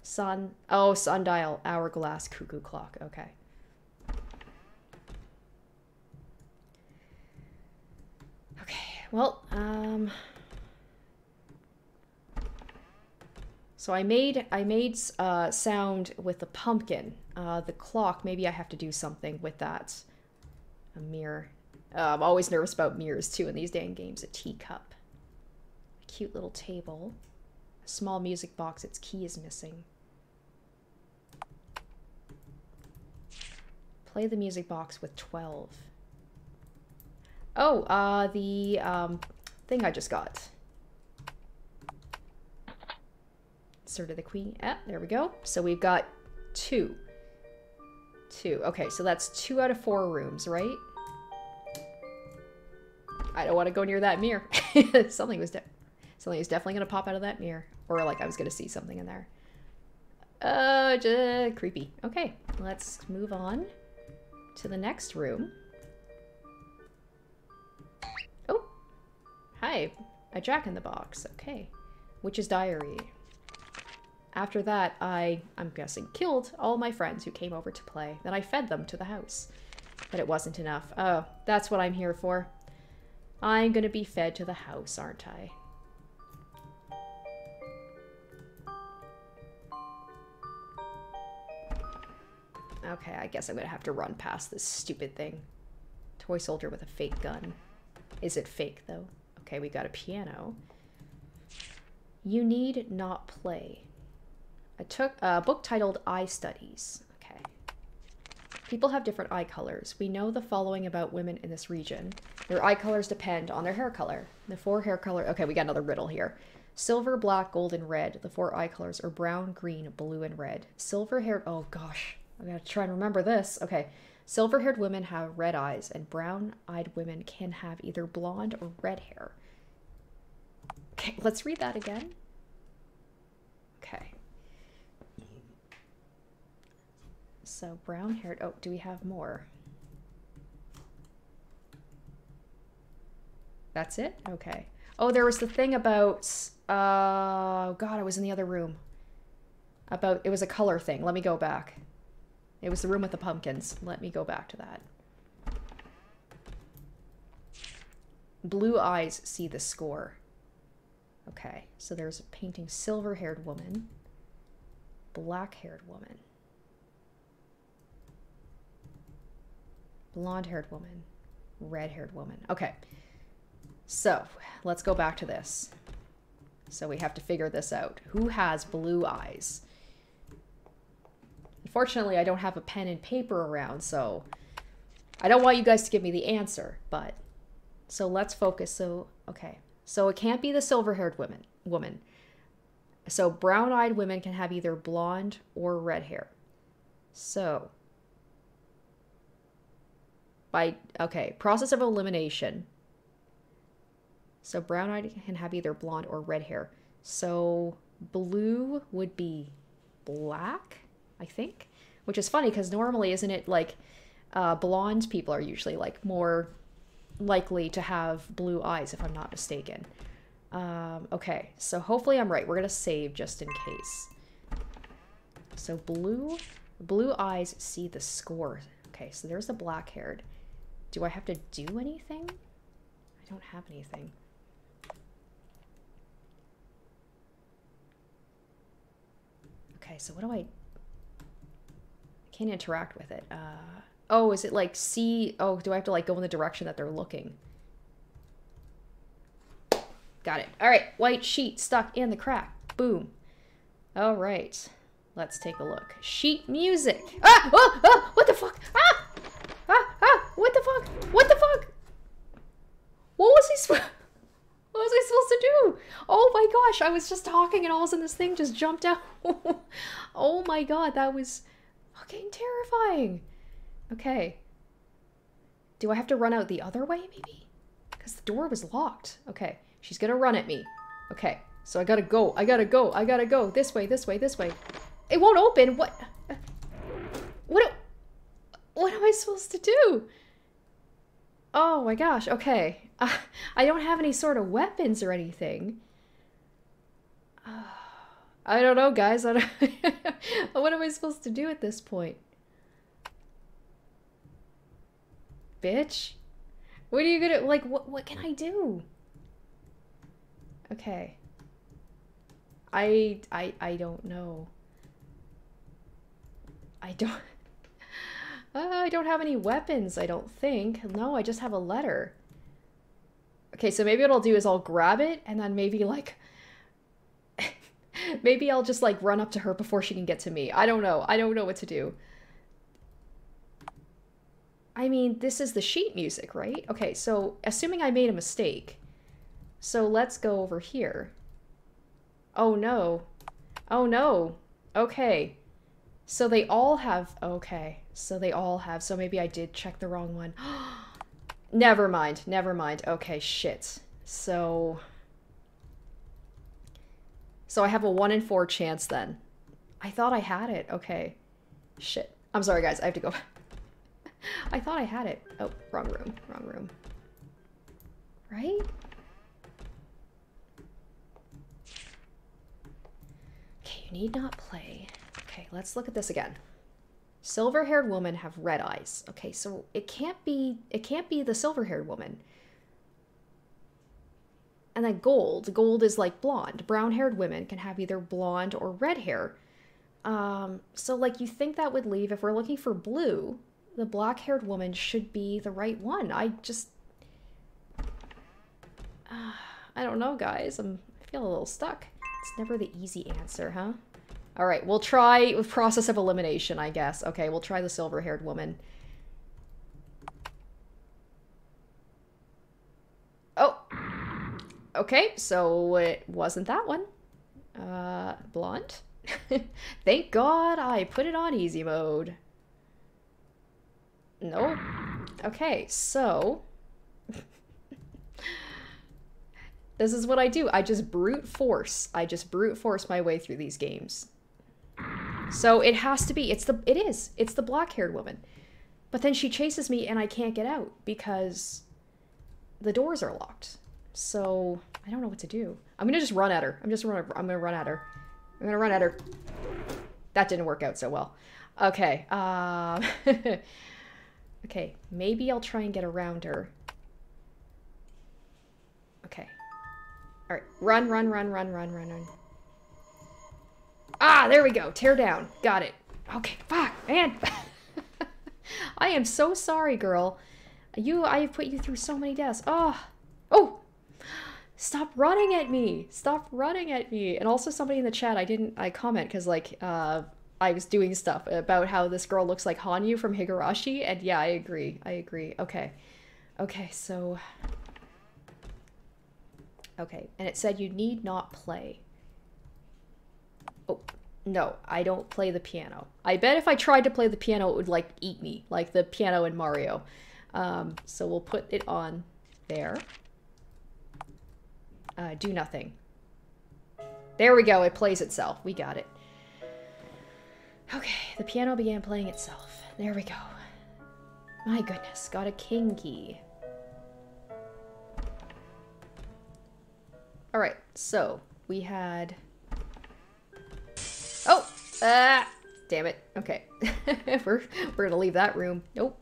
Sun... Oh, sundial, hourglass, cuckoo clock. Okay. Okay, well, um... So I made I made uh, sound with the pumpkin. Uh, the clock, maybe I have to do something with that. A mirror. Uh, I'm always nervous about mirrors too in these dang games. A teacup. A cute little table. A small music box, its key is missing. Play the music box with 12. Oh, uh, the um, thing I just got. Sword of the Queen. Ah, there we go. So we've got two. Two. Okay, so that's two out of four rooms, right? I don't want to go near that mirror. something was something was definitely going to pop out of that mirror. Or like I was going to see something in there. Uh, just creepy. Okay, let's move on to the next room. Oh, hi, a jack-in-the-box. Okay, Witch's Diary. After that, I, I'm guessing, killed all my friends who came over to play. Then I fed them to the house. But it wasn't enough. Oh, that's what I'm here for. I'm gonna be fed to the house, aren't I? Okay, I guess I'm gonna have to run past this stupid thing. Toy soldier with a fake gun. Is it fake, though? Okay, we got a piano. You need not play. I took a book titled Eye Studies. Okay. People have different eye colors. We know the following about women in this region. Their eye colors depend on their hair color. The four hair color. Okay, we got another riddle here. Silver, black, gold, and red. The four eye colors are brown, green, blue, and red. Silver haired. Oh gosh, I gotta try and remember this. Okay. Silver haired women have red eyes, and brown eyed women can have either blonde or red hair. Okay, let's read that again. Okay. So brown haired. Oh, do we have more? That's it? Okay. Oh, there was the thing about, uh, God, I was in the other room. About, it was a color thing. Let me go back. It was the room with the pumpkins. Let me go back to that. Blue eyes see the score. Okay, so there's a painting silver-haired woman, black-haired woman. Blonde haired woman, red haired woman. Okay, so let's go back to this. So we have to figure this out. Who has blue eyes? Unfortunately, I don't have a pen and paper around, so I don't want you guys to give me the answer, but so let's focus. So, okay. So it can't be the silver-haired woman. Woman. So brown-eyed women can have either blonde or red hair. So by, okay, process of elimination. So brown eyed can have either blonde or red hair. So blue would be black, I think, which is funny because normally, isn't it like uh, blonde people are usually like more likely to have blue eyes, if I'm not mistaken. Um, okay, so hopefully I'm right. We're going to save just in case. So blue, blue eyes see the score. Okay, so there's the black haired. Do I have to do anything? I don't have anything. Okay, so what do I... I can't interact with it. Uh, oh, is it like see... Oh, do I have to like go in the direction that they're looking? Got it. All right, white sheet stuck in the crack. Boom. All right, let's take a look. Sheet music. Ah! Oh, oh, what the fuck? Ah! Ah! Ah! What the fuck? What the fuck? What was he supposed... What was I supposed to do? Oh my gosh, I was just talking and all of a sudden this thing just jumped out. oh my god, that was fucking terrifying. Okay. Do I have to run out the other way, maybe? Because the door was locked. Okay, she's gonna run at me. Okay, so I gotta go, I gotta go, I gotta go. This way, this way, this way. It won't open, what? What? What am I supposed to do? Oh my gosh, okay. Uh, I don't have any sort of weapons or anything. Uh, I don't know, guys. Don't what am I supposed to do at this point? Bitch? What are you gonna, like, what, what can I do? Okay. I, I, I don't know. I don't... Uh, I don't have any weapons, I don't think. No, I just have a letter. Okay, so maybe what I'll do is I'll grab it and then maybe like... maybe I'll just like run up to her before she can get to me. I don't know. I don't know what to do. I mean, this is the sheet music, right? Okay, so assuming I made a mistake. So let's go over here. Oh no. Oh no. Okay. So they all have... Okay. So they all have... So maybe I did check the wrong one. never mind. Never mind. Okay, shit. So... So I have a 1 in 4 chance then. I thought I had it. Okay. Shit. I'm sorry, guys. I have to go. I thought I had it. Oh, wrong room. Wrong room. Right? Okay, you need not play. Okay, let's look at this again. Silver-haired woman have red eyes. Okay, so it can't be it can't be the silver-haired woman. And then gold. Gold is like blonde. Brown-haired women can have either blonde or red hair. Um, so like you think that would leave if we're looking for blue, the black-haired woman should be the right one. I just uh, I don't know, guys. I'm I feel a little stuck. It's never the easy answer, huh? All right, we'll try process of elimination, I guess. Okay, we'll try the silver-haired woman. Oh. Okay, so it wasn't that one. Uh, blonde? Thank God I put it on easy mode. No. Okay, so... this is what I do. I just brute force. I just brute force my way through these games. So it has to be. It's the. It is. It's the black-haired woman. But then she chases me and I can't get out because the doors are locked. So I don't know what to do. I'm gonna just run at her. I'm just run. I'm gonna run at her. I'm gonna run at her. That didn't work out so well. Okay. Um. okay. Maybe I'll try and get around her. Okay. All right. Run, run, run, run, run, run, run. Ah, there we go. Tear down. Got it. Okay, fuck, man. I am so sorry, girl. You, I have put you through so many deaths. Oh, oh, stop running at me. Stop running at me. And also somebody in the chat, I didn't, I comment because like, uh, I was doing stuff about how this girl looks like Hanyu from Higurashi. And yeah, I agree. I agree. Okay. Okay, so. Okay, and it said you need not play. Oh, no, I don't play the piano. I bet if I tried to play the piano, it would like eat me, like the piano in Mario. Um, so we'll put it on there. Uh, do nothing. There we go, it plays itself. We got it. Okay, the piano began playing itself. There we go. My goodness, got a king key. Alright, so we had! Ah! Damn it. Okay. we're, we're gonna leave that room. Nope.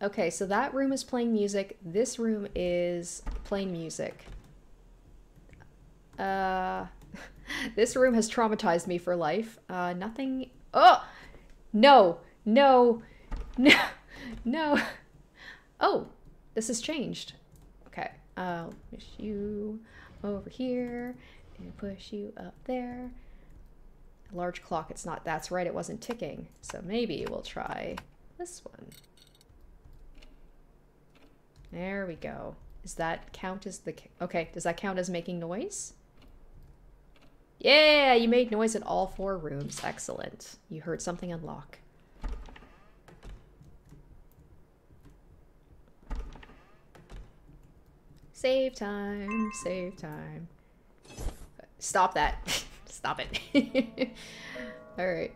Okay, so that room is playing music. This room is playing music. Uh, this room has traumatized me for life. Uh, nothing. Oh! No! No! No! No! Oh! This has changed. Okay. I'll push you over here and push you up there. Large clock, it's not. That's right, it wasn't ticking. So maybe we'll try this one. There we go. Does that count as the... Okay, does that count as making noise? Yeah, you made noise in all four rooms. Excellent. You heard something unlock. Save time, save time. Stop that. Stop it. Alright.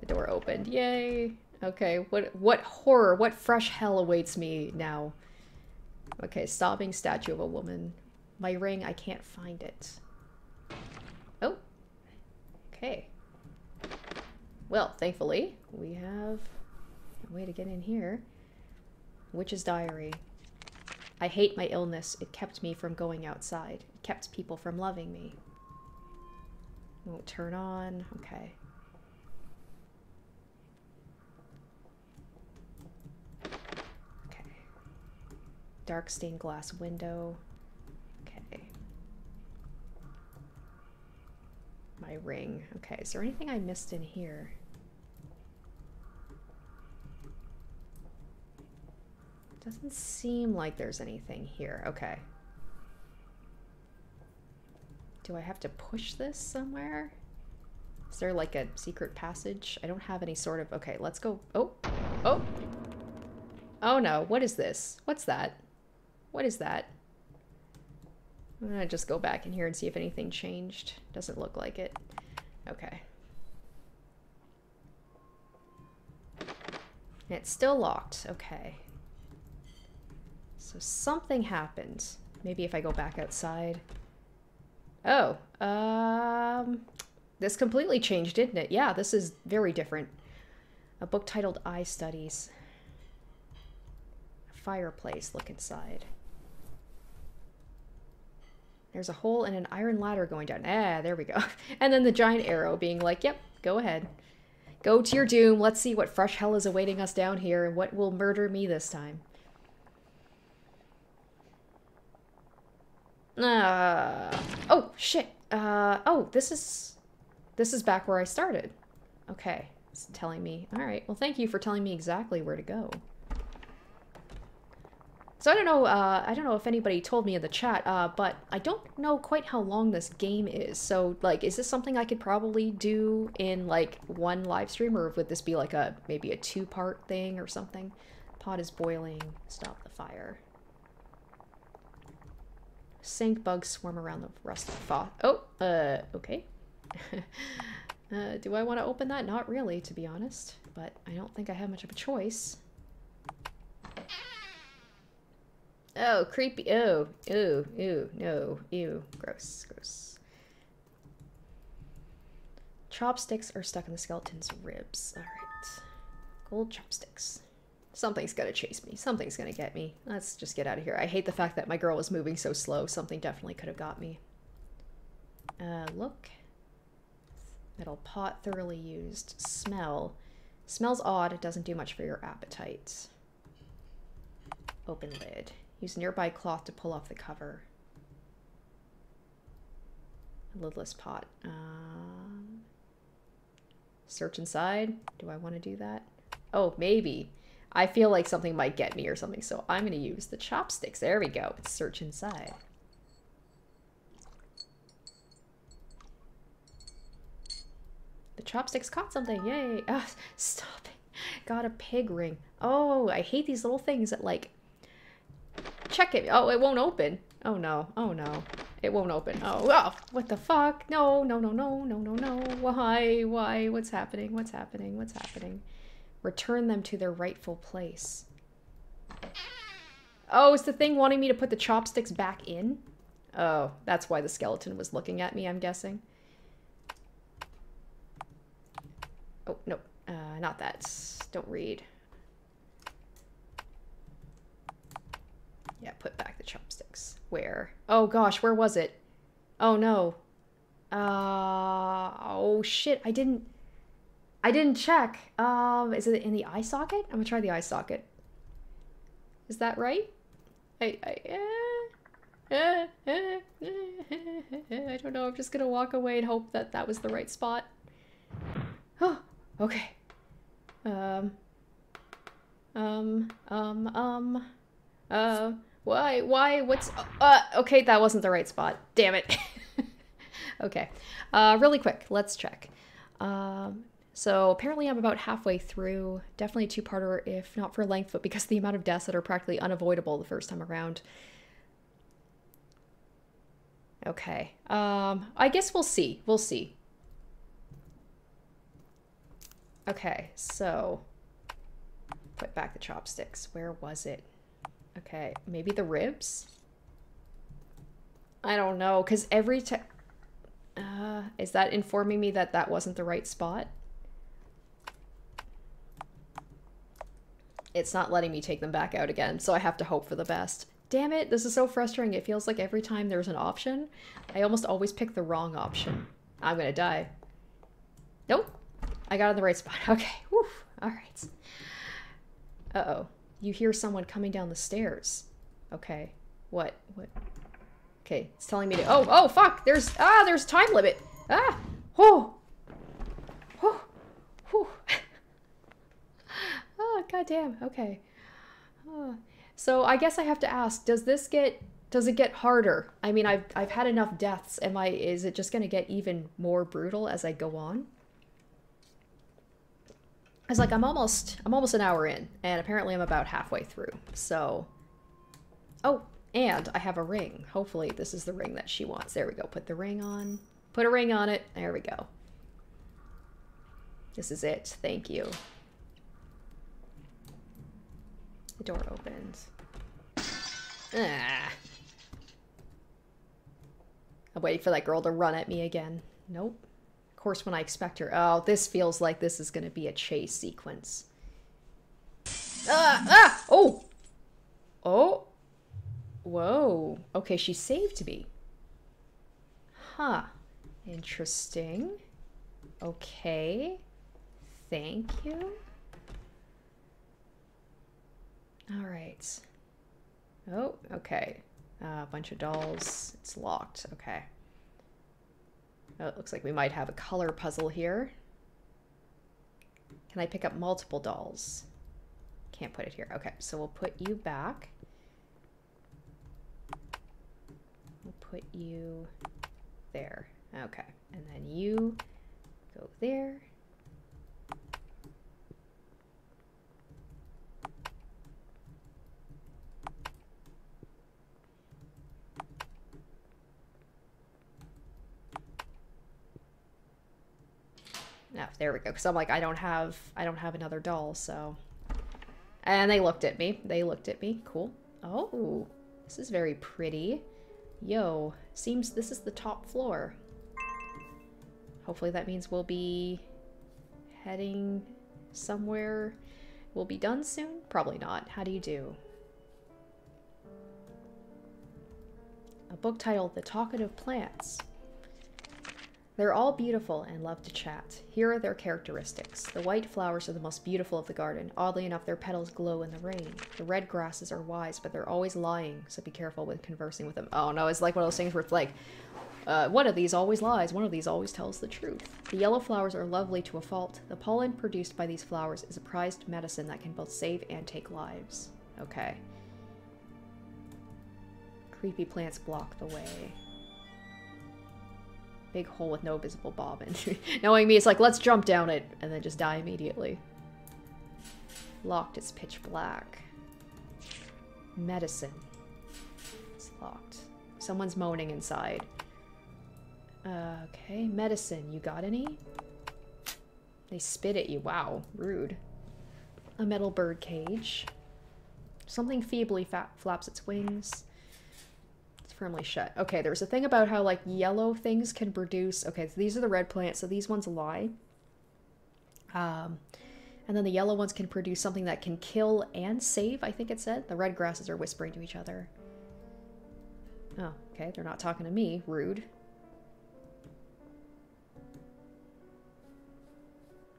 The door opened. Yay. Okay, what what horror, what fresh hell awaits me now? Okay, sobbing statue of a woman. My ring, I can't find it. Oh. Okay. Well, thankfully, we have a way to get in here. Witch's Diary. I hate my illness. It kept me from going outside. It kept people from loving me. Won't turn on. Okay. Okay. Dark stained glass window. Okay. My ring. Okay, is there anything I missed in here? Doesn't seem like there's anything here. Okay. Do I have to push this somewhere? Is there like a secret passage? I don't have any sort of... Okay, let's go... Oh! Oh! Oh no, what is this? What's that? What is that? I'm gonna just go back in here and see if anything changed. Doesn't look like it. Okay. It's still locked. Okay. So something happened. Maybe if I go back outside. Oh, um, this completely changed, didn't it? Yeah, this is very different. A book titled Eye Studies. A fireplace, look inside. There's a hole and an iron ladder going down. Ah, there we go. And then the giant arrow being like, yep, go ahead. Go to your doom. Let's see what fresh hell is awaiting us down here and what will murder me this time. Uh, oh, shit. Uh, oh, this is, this is back where I started. Okay, it's telling me. All right, well, thank you for telling me exactly where to go. So I don't know, uh, I don't know if anybody told me in the chat, uh, but I don't know quite how long this game is. So, like, is this something I could probably do in, like, one live stream, or would this be, like, a maybe a two-part thing or something? Pot is boiling. Stop the fire. Sink bugs swarm around the rusted faucet. Oh, uh, okay. uh, do I want to open that? Not really, to be honest. But I don't think I have much of a choice. Oh, creepy. Oh, ew, ew, no, ew. Gross, gross. Chopsticks are stuck in the skeleton's ribs. Alright. Gold chopsticks. Something's gonna chase me. Something's gonna get me. Let's just get out of here. I hate the fact that my girl was moving so slow. Something definitely could have got me. Uh, look. Metal pot, thoroughly used. Smell. Smells odd. It doesn't do much for your appetite. Open lid. Use nearby cloth to pull off the cover. Lidless pot. Um, search inside. Do I want to do that? Oh, maybe. I feel like something might get me or something, so I'm going to use the chopsticks. There we go. Let's search inside. The chopsticks caught something. Yay. Oh, stop it. Got a pig ring. Oh, I hate these little things that like... Check it. Oh, it won't open. Oh no. Oh no. It won't open. Oh, oh, what the fuck? No, no, no, no, no, no, no. Why? Why? What's happening? What's happening? What's happening? Return them to their rightful place. Oh, is the thing wanting me to put the chopsticks back in? Oh, that's why the skeleton was looking at me, I'm guessing. Oh, no. Uh, not that. Don't read. Yeah, put back the chopsticks. Where? Oh gosh, where was it? Oh no. Uh oh shit, I didn't I didn't check. Um is it in the eye socket? I'm gonna try the eye socket. Is that right? I I uh, I don't know. I'm just gonna walk away and hope that that was the right spot. Oh, okay. Um. Um. Um. Um. Uh. Why? Why? What's? Uh. Okay, that wasn't the right spot. Damn it. okay. Uh. Really quick. Let's check. Um. So apparently I'm about halfway through. Definitely a two-parter, if not for length, but because the amount of deaths that are practically unavoidable the first time around. Okay. Um, I guess we'll see. We'll see. Okay, so put back the chopsticks. Where was it? Okay, maybe the ribs? I don't know, because every time... Uh, is that informing me that that wasn't the right spot? It's not letting me take them back out again, so I have to hope for the best. Damn it, this is so frustrating. It feels like every time there's an option, I almost always pick the wrong option. I'm gonna die. Nope. I got in the right spot. Okay. All right. Uh-oh. You hear someone coming down the stairs. Okay. What? What? Okay. It's telling me to... Oh, oh, fuck! There's... Ah, there's time limit! Ah! Oh! Oh! Oh, goddamn. Okay. Oh. So I guess I have to ask, does this get does it get harder? I mean, I've I've had enough deaths. Am I is it just going to get even more brutal as I go on? It's like I'm almost I'm almost an hour in and apparently I'm about halfway through. So Oh, and I have a ring. Hopefully this is the ring that she wants. There we go. Put the ring on. Put a ring on it. There we go. This is it. Thank you. The door opens. Ah. I'm waiting for that girl to run at me again. Nope. Of course, when I expect her. Oh, this feels like this is going to be a chase sequence. Ah! Ah! Oh! Oh! Whoa. Okay, she saved me. Huh. Interesting. Okay. Thank you. All right. Oh, okay. Uh, a bunch of dolls. It's locked. Okay. Oh, it looks like we might have a color puzzle here. Can I pick up multiple dolls? Can't put it here. Okay, so we'll put you back. We'll put you there. Okay, and then you go there. No, there we go. Because I'm like, I don't have, I don't have another doll, so. And they looked at me. They looked at me. Cool. Oh, this is very pretty. Yo, seems this is the top floor. Hopefully that means we'll be heading somewhere. We'll be done soon? Probably not. How do you do? A book titled The Talkative Plants. They're all beautiful and love to chat. Here are their characteristics. The white flowers are the most beautiful of the garden. Oddly enough, their petals glow in the rain. The red grasses are wise, but they're always lying, so be careful with conversing with them. Oh no, it's like one of those things where it's like, uh, one of these always lies, one of these always tells the truth. The yellow flowers are lovely to a fault. The pollen produced by these flowers is a prized medicine that can both save and take lives. Okay. Creepy plants block the way. Big hole with no visible bobbin. Knowing me, it's like, let's jump down it, and then just die immediately. Locked, it's pitch black. Medicine. It's locked. Someone's moaning inside. Uh, okay, medicine. You got any? They spit at you. Wow, rude. A metal bird cage. Something feebly flaps its wings firmly shut. Okay, there's a thing about how like yellow things can produce. Okay, so these are the red plants, so these ones lie. Um, And then the yellow ones can produce something that can kill and save, I think it said. The red grasses are whispering to each other. Oh, okay, they're not talking to me. Rude.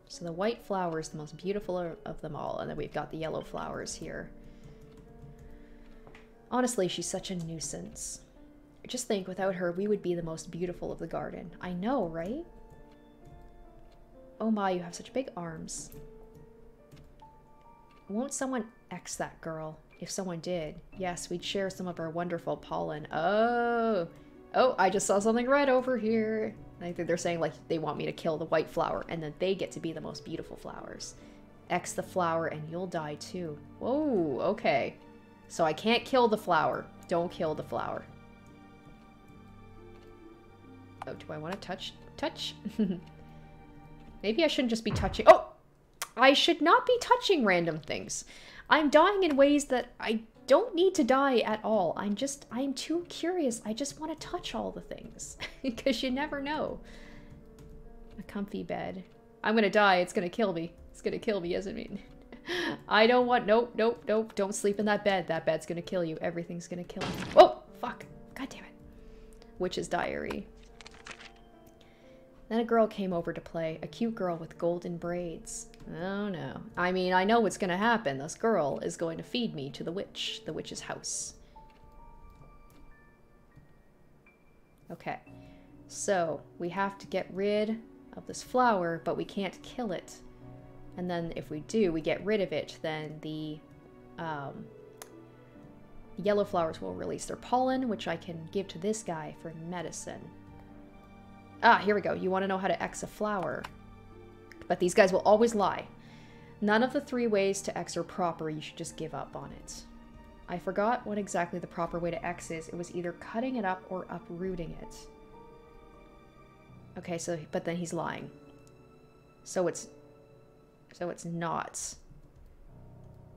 So the white flower is the most beautiful of them all, and then we've got the yellow flowers here. Honestly, she's such a nuisance. Just think, without her, we would be the most beautiful of the garden. I know, right? Oh my, you have such big arms. Won't someone X that girl? If someone did, yes, we'd share some of our wonderful pollen. Oh, oh, I just saw something red over here. I think they're saying like they want me to kill the white flower and then they get to be the most beautiful flowers. X the flower and you'll die too. Whoa, okay. So I can't kill the flower. Don't kill the flower. Do I want to touch? Touch? Maybe I shouldn't just be touching. Oh! I should not be touching random things. I'm dying in ways that I don't need to die at all. I'm just, I'm too curious. I just want to touch all the things. Because you never know. A comfy bed. I'm gonna die. It's gonna kill me. It's gonna kill me, isn't it? I don't want, nope, nope, nope. Don't sleep in that bed. That bed's gonna kill you. Everything's gonna kill you. Oh, fuck. God damn it. Witch's Diary. Then a girl came over to play, a cute girl with golden braids. Oh no. I mean, I know what's gonna happen. This girl is going to feed me to the witch, the witch's house. Okay, so we have to get rid of this flower, but we can't kill it. And then if we do, we get rid of it, then the um, yellow flowers will release their pollen, which I can give to this guy for medicine. Ah, here we go. You want to know how to X a flower. But these guys will always lie. None of the three ways to X are proper. You should just give up on it. I forgot what exactly the proper way to X is. It was either cutting it up or uprooting it. Okay, so, but then he's lying. So it's, so it's not.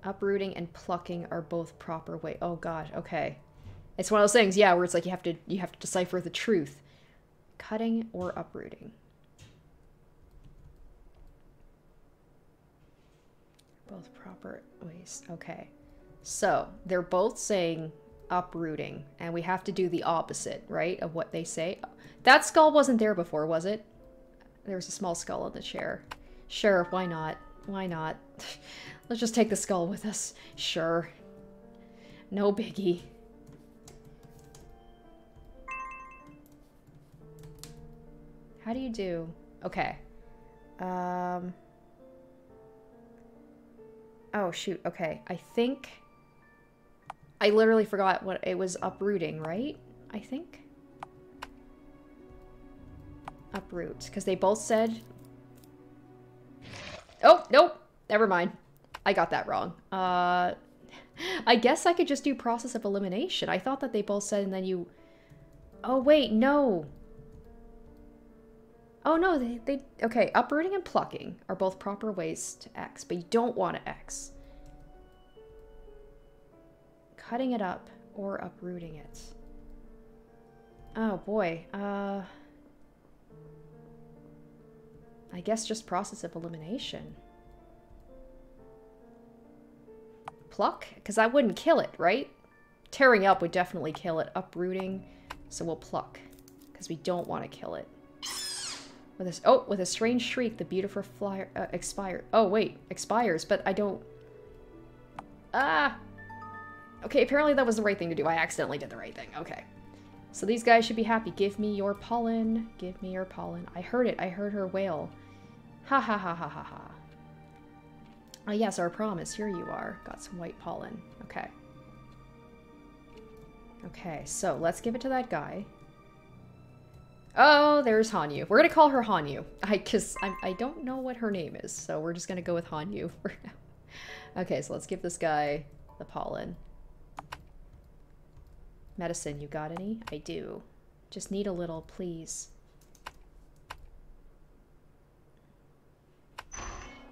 Uprooting and plucking are both proper way. Oh god, okay. It's one of those things, yeah, where it's like you have to, you have to decipher the truth cutting or uprooting. Both proper ways. Okay. So they're both saying uprooting, and we have to do the opposite, right, of what they say. That skull wasn't there before, was it? There was a small skull on the chair. Sure, why not? Why not? Let's just take the skull with us. Sure. No biggie. How do you do? Okay. Um. Oh, shoot. Okay. I think... I literally forgot what it was uprooting, right? I think? Uproot. Because they both said... Oh, nope. Never mind. I got that wrong. Uh... I guess I could just do process of elimination. I thought that they both said and then you... Oh, wait, no. Oh no, they, they, okay, uprooting and plucking are both proper ways to X, but you don't want to X. Cutting it up or uprooting it. Oh boy, uh... I guess just process of elimination. Pluck? Because I wouldn't kill it, right? Tearing up would definitely kill it. Uprooting, so we'll pluck. Because we don't want to kill it. With this, oh, with a strange shriek, the beautiful flyer uh, expired. Oh wait, expires, but I don't. Ah. Okay, apparently that was the right thing to do. I accidentally did the right thing. Okay. So these guys should be happy. Give me your pollen. Give me your pollen. I heard it. I heard her wail. Ha ha ha ha ha ha. Oh yes, our promise. Here you are. Got some white pollen. Okay. Okay, so let's give it to that guy. Oh, there's Hanyu. We're gonna call her Hanyu. I cause I I don't know what her name is, so we're just gonna go with Hanyu for now. Okay, so let's give this guy the pollen. Medicine, you got any? I do. Just need a little, please.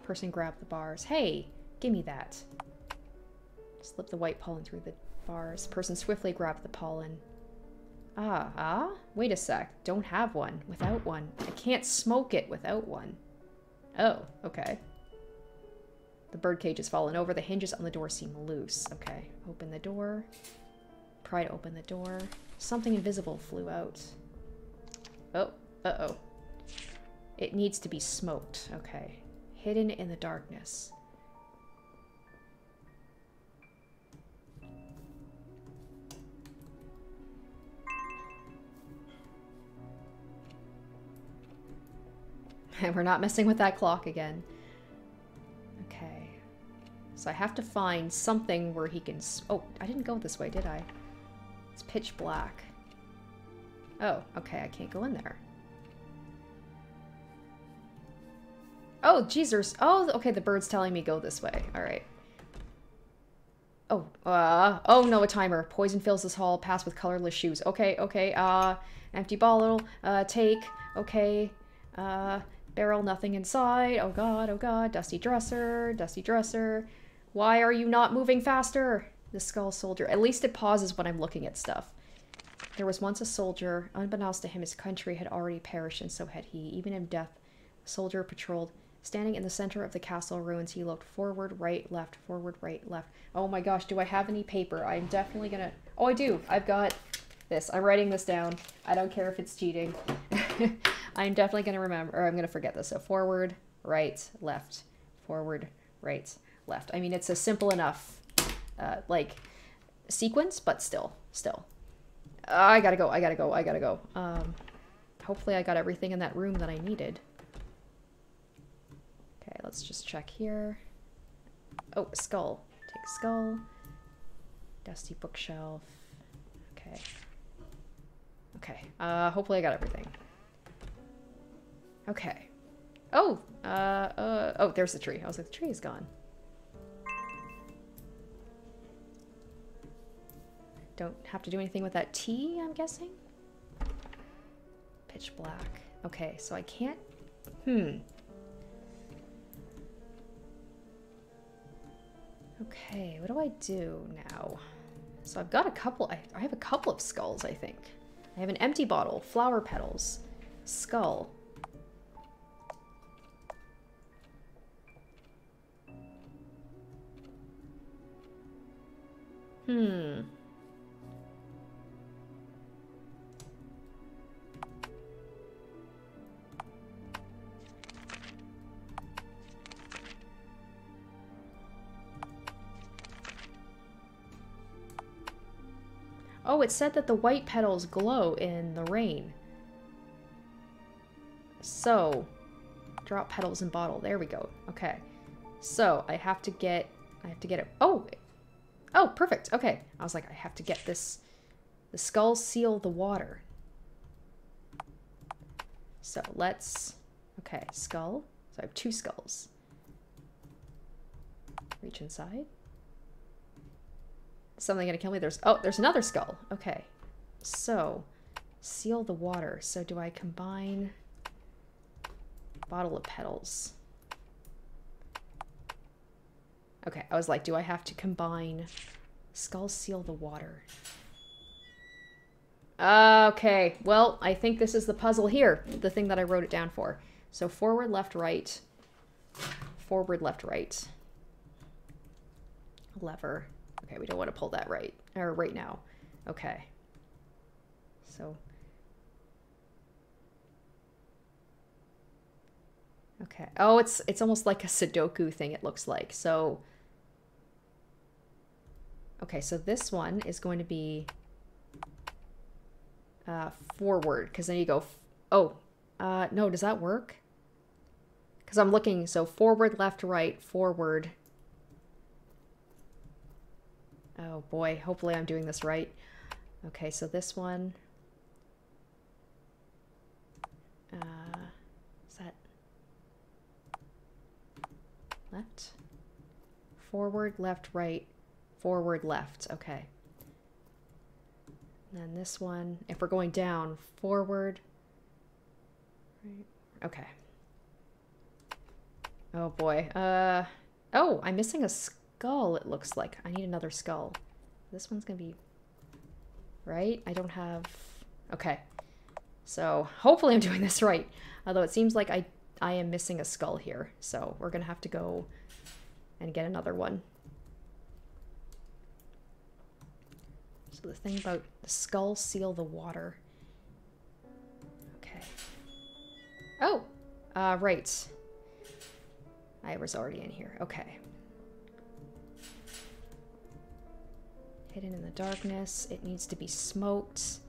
Person grab the bars. Hey, give me that. Slip the white pollen through the bars. Person swiftly grab the pollen. Ah, ah? Wait a sec. Don't have one without one. I can't smoke it without one. Oh, okay. The birdcage has fallen over. The hinges on the door seem loose. Okay, open the door. Try to open the door. Something invisible flew out. Oh, uh-oh. It needs to be smoked. Okay. Hidden in the darkness. We're not messing with that clock again. Okay. So I have to find something where he can... Oh, I didn't go this way, did I? It's pitch black. Oh, okay, I can't go in there. Oh, Jesus. Oh, okay, the bird's telling me go this way. All right. Oh, uh, oh no, a timer. Poison fills this hall. Pass with colorless shoes. Okay, okay, uh, empty bottle. Uh, take. Okay. Uh, barrel, nothing inside. Oh god, oh god. Dusty dresser, dusty dresser. Why are you not moving faster? The skull soldier. At least it pauses when I'm looking at stuff. There was once a soldier. Unbeknownst to him, his country had already perished, and so had he. Even in death, the soldier patrolled Standing in the center of the castle ruins, he looked forward, right, left, forward, right, left. Oh my gosh, do I have any paper? I'm definitely gonna... Oh, I do! I've got this. I'm writing this down. I don't care if it's cheating. I'm definitely gonna remember, or I'm gonna forget this. So forward, right, left, forward, right, left. I mean, it's a simple enough, uh, like, sequence, but still, still. Uh, I gotta go, I gotta go, I gotta go. Um, hopefully I got everything in that room that I needed. Okay, let's just check here. Oh, skull. Take skull. Dusty bookshelf. Okay. Okay. Uh, hopefully I got everything. Okay. Oh! Uh, uh, oh, there's the tree. I was like, the tree is gone. Don't have to do anything with that T, I'm guessing? Pitch black. Okay, so I can't... Hmm. Okay, what do I do now? So I've got a couple, I, I have a couple of skulls, I think. I have an empty bottle, flower petals, skull. Hmm. Oh, it said that the white petals glow in the rain. So, drop petals in bottle. There we go. Okay. So, I have to get, I have to get it. Oh, oh, perfect. Okay. I was like, I have to get this, the skull seal the water. So let's, okay, skull. So I have two skulls. Reach inside something gonna kill me? There's, oh, there's another skull. Okay. So, seal the water. So do I combine bottle of petals? Okay, I was like, do I have to combine skull seal the water? Okay, well, I think this is the puzzle here, the thing that I wrote it down for. So forward, left, right, forward, left, right, lever, Okay, we don't want to pull that right, or right now. Okay. So. Okay. Oh, it's it's almost like a Sudoku thing it looks like. So Okay, so this one is going to be uh, forward because then you go. oh, uh, no, does that work? Because I'm looking so forward, left, right, forward, Oh boy, hopefully I'm doing this right. Okay, so this one. Uh, is that left? Forward, left, right, forward, left. Okay. And then this one, if we're going down, forward, right. Okay. Oh boy. Uh, oh, I'm missing a skull, it looks like. I need another skull. This one's gonna be... Right? I don't have... Okay. So, hopefully I'm doing this right. Although it seems like I, I am missing a skull here. So, we're gonna have to go and get another one. The thing about the skull seal the water. Okay. Oh! Uh, right. I was already in here. Okay. Hidden in the darkness. It needs to be smoked.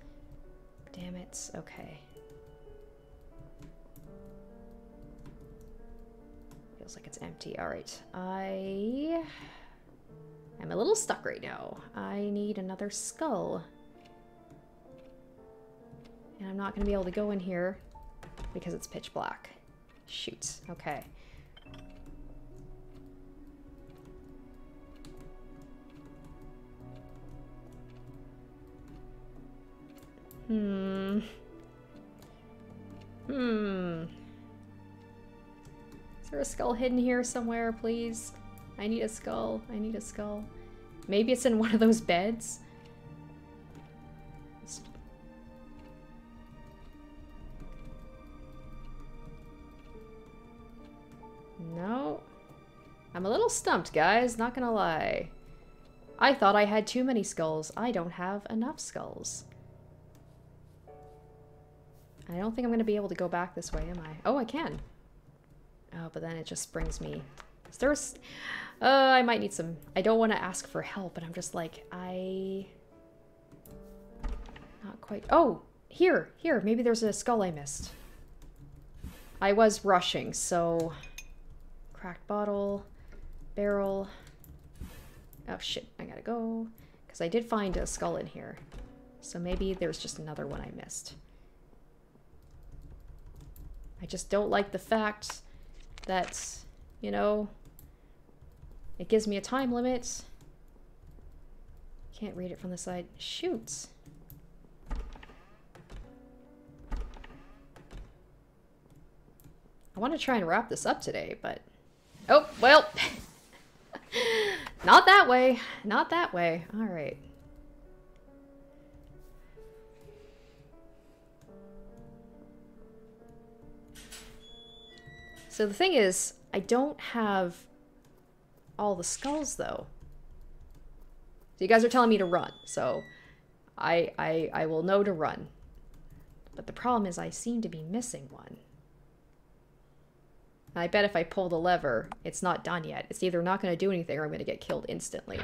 Damn it. Okay. Feels like it's empty. Alright. I... I'm a little stuck right now. I need another skull. And I'm not going to be able to go in here because it's pitch black. Shoot. Okay. Hmm. Hmm. Is there a skull hidden here somewhere, please? I need a skull. I need a skull. Maybe it's in one of those beds? No. I'm a little stumped, guys. Not gonna lie. I thought I had too many skulls. I don't have enough skulls. I don't think I'm going to be able to go back this way, am I? Oh, I can. Oh, but then it just brings me... Is there a... Uh, I might need some... I don't want to ask for help, but I'm just like, I... Not quite... Oh! Here! Here! Maybe there's a skull I missed. I was rushing, so... Cracked bottle. Barrel. Oh, shit. I gotta go. Because I did find a skull in here. So maybe there's just another one I missed. I just don't like the fact that, you know, it gives me a time limit. Can't read it from the side. Shoot. I want to try and wrap this up today, but... Oh, well... Not that way. Not that way. All right. So the thing is, I don't have all the skulls though. So you guys are telling me to run, so I, I, I will know to run. But the problem is I seem to be missing one. I bet if I pull the lever, it's not done yet. It's either not going to do anything or I'm going to get killed instantly.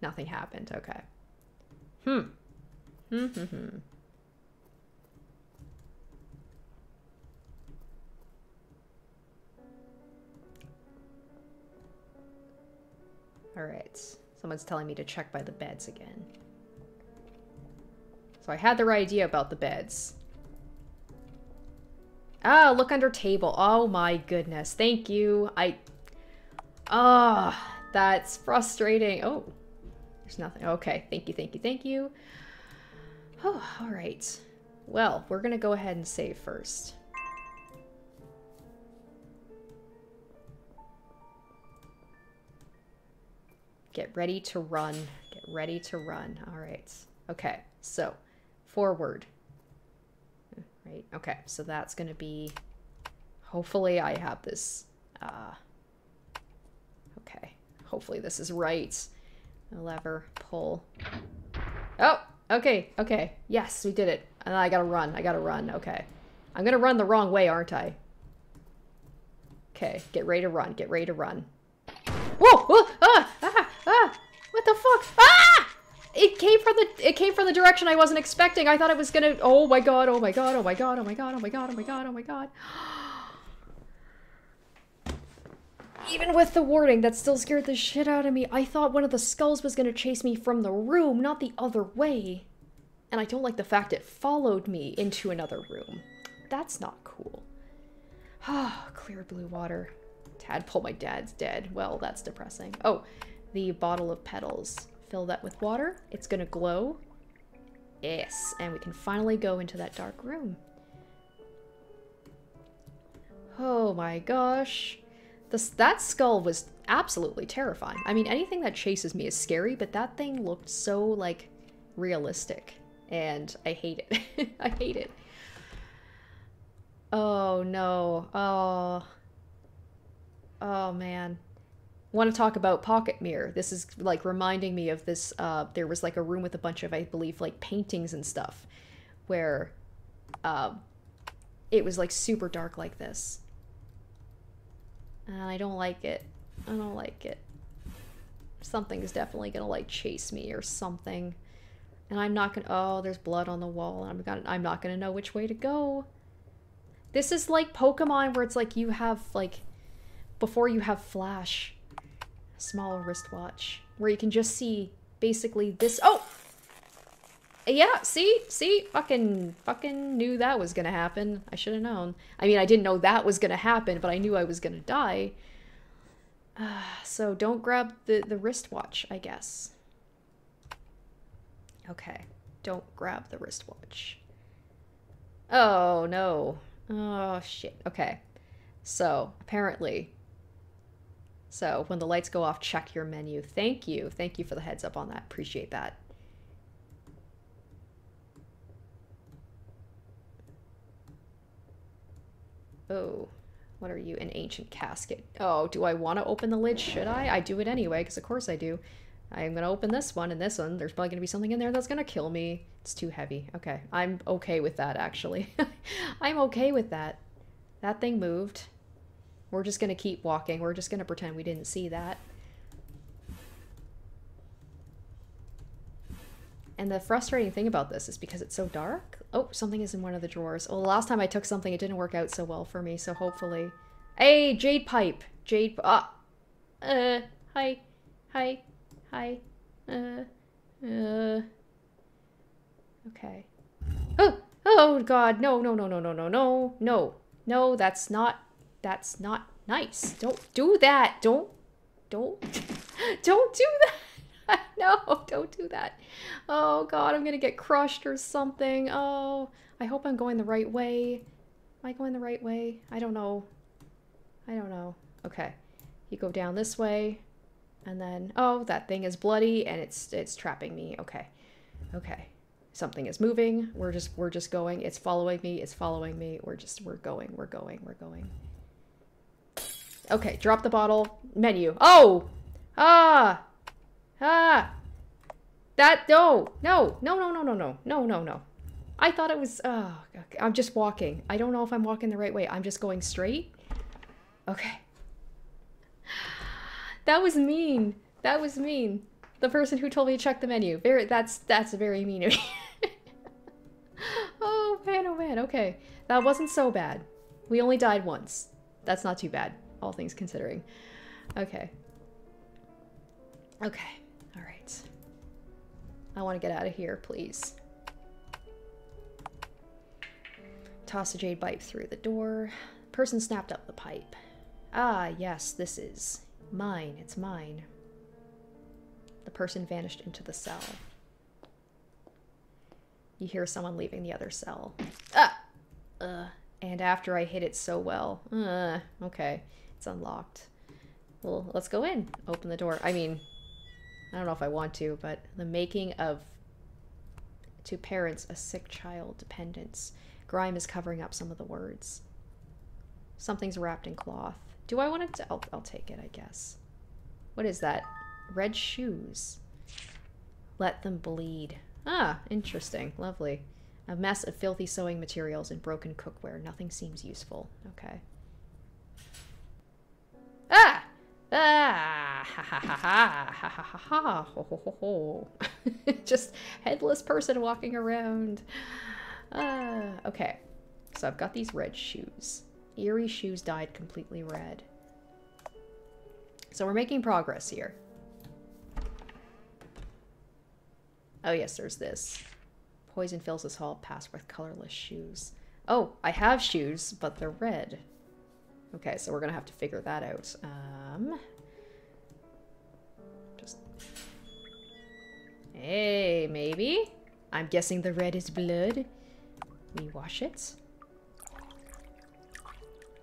Nothing happened. Okay. Hmm. Hmm, hmm, hmm. Alright. Someone's telling me to check by the beds again. So I had the right idea about the beds. Ah, look under table. Oh my goodness. Thank you. I... Ah, oh, that's frustrating. Oh, there's nothing. Okay, thank you, thank you, thank you. Oh, alright. Well, we're gonna go ahead and save first. Get ready to run. Get ready to run. All right. Okay. So, forward. Right. Okay. So that's going to be... Hopefully I have this... Uh, okay. Hopefully this is right. lever. Pull. Oh! Okay. Okay. Yes, we did it. And I gotta run. I gotta run. Okay. I'm gonna run the wrong way, aren't I? Okay. Get ready to run. Get ready to run. Whoa! Whoa! Ah! What the fuck? Ah! It came from the it came from the direction I wasn't expecting. I thought it was gonna oh my god, oh my god, oh my god, oh my god, oh my god, oh my god, oh my god. Even with the warning, that still scared the shit out of me. I thought one of the skulls was gonna chase me from the room, not the other way. And I don't like the fact it followed me into another room. That's not cool. Ah, clear blue water. Tadpole, my dad's dead. Well, that's depressing. Oh, the bottle of petals. Fill that with water. It's gonna glow. Yes, and we can finally go into that dark room. Oh my gosh. This, that skull was absolutely terrifying. I mean, anything that chases me is scary, but that thing looked so, like, realistic. And I hate it. I hate it. Oh, no. Oh. Oh, man. Want to talk about Pocket Mirror. This is like reminding me of this. Uh, there was like a room with a bunch of, I believe, like paintings and stuff, where uh, it was like super dark like this. And I don't like it. I don't like it. Something is definitely gonna like chase me or something. And I'm not gonna. Oh, there's blood on the wall. And I'm gonna. I'm not gonna know which way to go. This is like Pokemon, where it's like you have like before you have Flash, small wristwatch, where you can just see basically this. Oh, yeah. See, see, fucking, fucking knew that was gonna happen. I should have known. I mean, I didn't know that was gonna happen, but I knew I was gonna die. Uh, so don't grab the the wristwatch, I guess. Okay, don't grab the wristwatch. Oh no. Oh shit. Okay. So, apparently. So, when the lights go off, check your menu. Thank you. Thank you for the heads up on that. Appreciate that. Oh, what are you? An ancient casket. Oh, do I want to open the lid? Should I? I do it anyway, because of course I do. I'm gonna open this one and this one. There's probably gonna be something in there that's gonna kill me. It's too heavy. Okay, I'm okay with that actually. I'm okay with that. That thing moved. We're just going to keep walking. We're just going to pretend we didn't see that. And the frustrating thing about this is because it's so dark. Oh, something is in one of the drawers. Well, last time I took something, it didn't work out so well for me, so hopefully... Hey, Jade Pipe! Jade... Ah. uh, hi. Hi. Hi. Uh, uh... Okay. Oh! Oh, God! No, no, no, no, no, no! No! No, that's not that's not nice. Don't do that. Don't. Don't. Don't do that. no, don't do that. Oh God, I'm gonna get crushed or something. Oh, I hope I'm going the right way. Am I going the right way? I don't know. I don't know. Okay. You go down this way. And then, oh, that thing is bloody and it's it's trapping me. Okay. Okay. Something is moving. We're just we're just going. It's following me. It's following me. We're just we're going. We're going. We're going. Okay, drop the bottle. Menu. Oh! Ah! Ah! That no. No. No, no, no, no, no. No, no, no. I thought it was oh. I'm just walking. I don't know if I'm walking the right way. I'm just going straight. Okay. That was mean. That was mean. The person who told me to check the menu. Very that's that's very mean of me. oh man, oh man. Okay. That wasn't so bad. We only died once. That's not too bad, all things considering. Okay. Okay. All right. I want to get out of here, please. Toss a jade pipe through the door. Person snapped up the pipe. Ah, yes, this is Mine, it's mine. The person vanished into the cell. You hear someone leaving the other cell. Ah! Uh, and after I hit it so well. Uh, okay. It's unlocked. Well, let's go in. Open the door. I mean, I don't know if I want to, but the making of to parents a sick child dependence. Grime is covering up some of the words. Something's wrapped in cloth. Do I want to? I'll, I'll take it, I guess. What is that? Red shoes. Let them bleed. Ah, interesting. Lovely. A mess of filthy sewing materials and broken cookware. Nothing seems useful. Okay. Ah! Ha ha ha ha! Ha ha ha ha! Ho ho ho ho! Just headless person walking around. Ah, okay. So I've got these red shoes. Eerie shoes dyed completely red. So we're making progress here. Oh yes, there's this. Poison fills this hall pass with colorless shoes. Oh, I have shoes, but they're red. Okay, so we're gonna have to figure that out. Um, just... Hey, maybe? I'm guessing the red is blood. We wash it.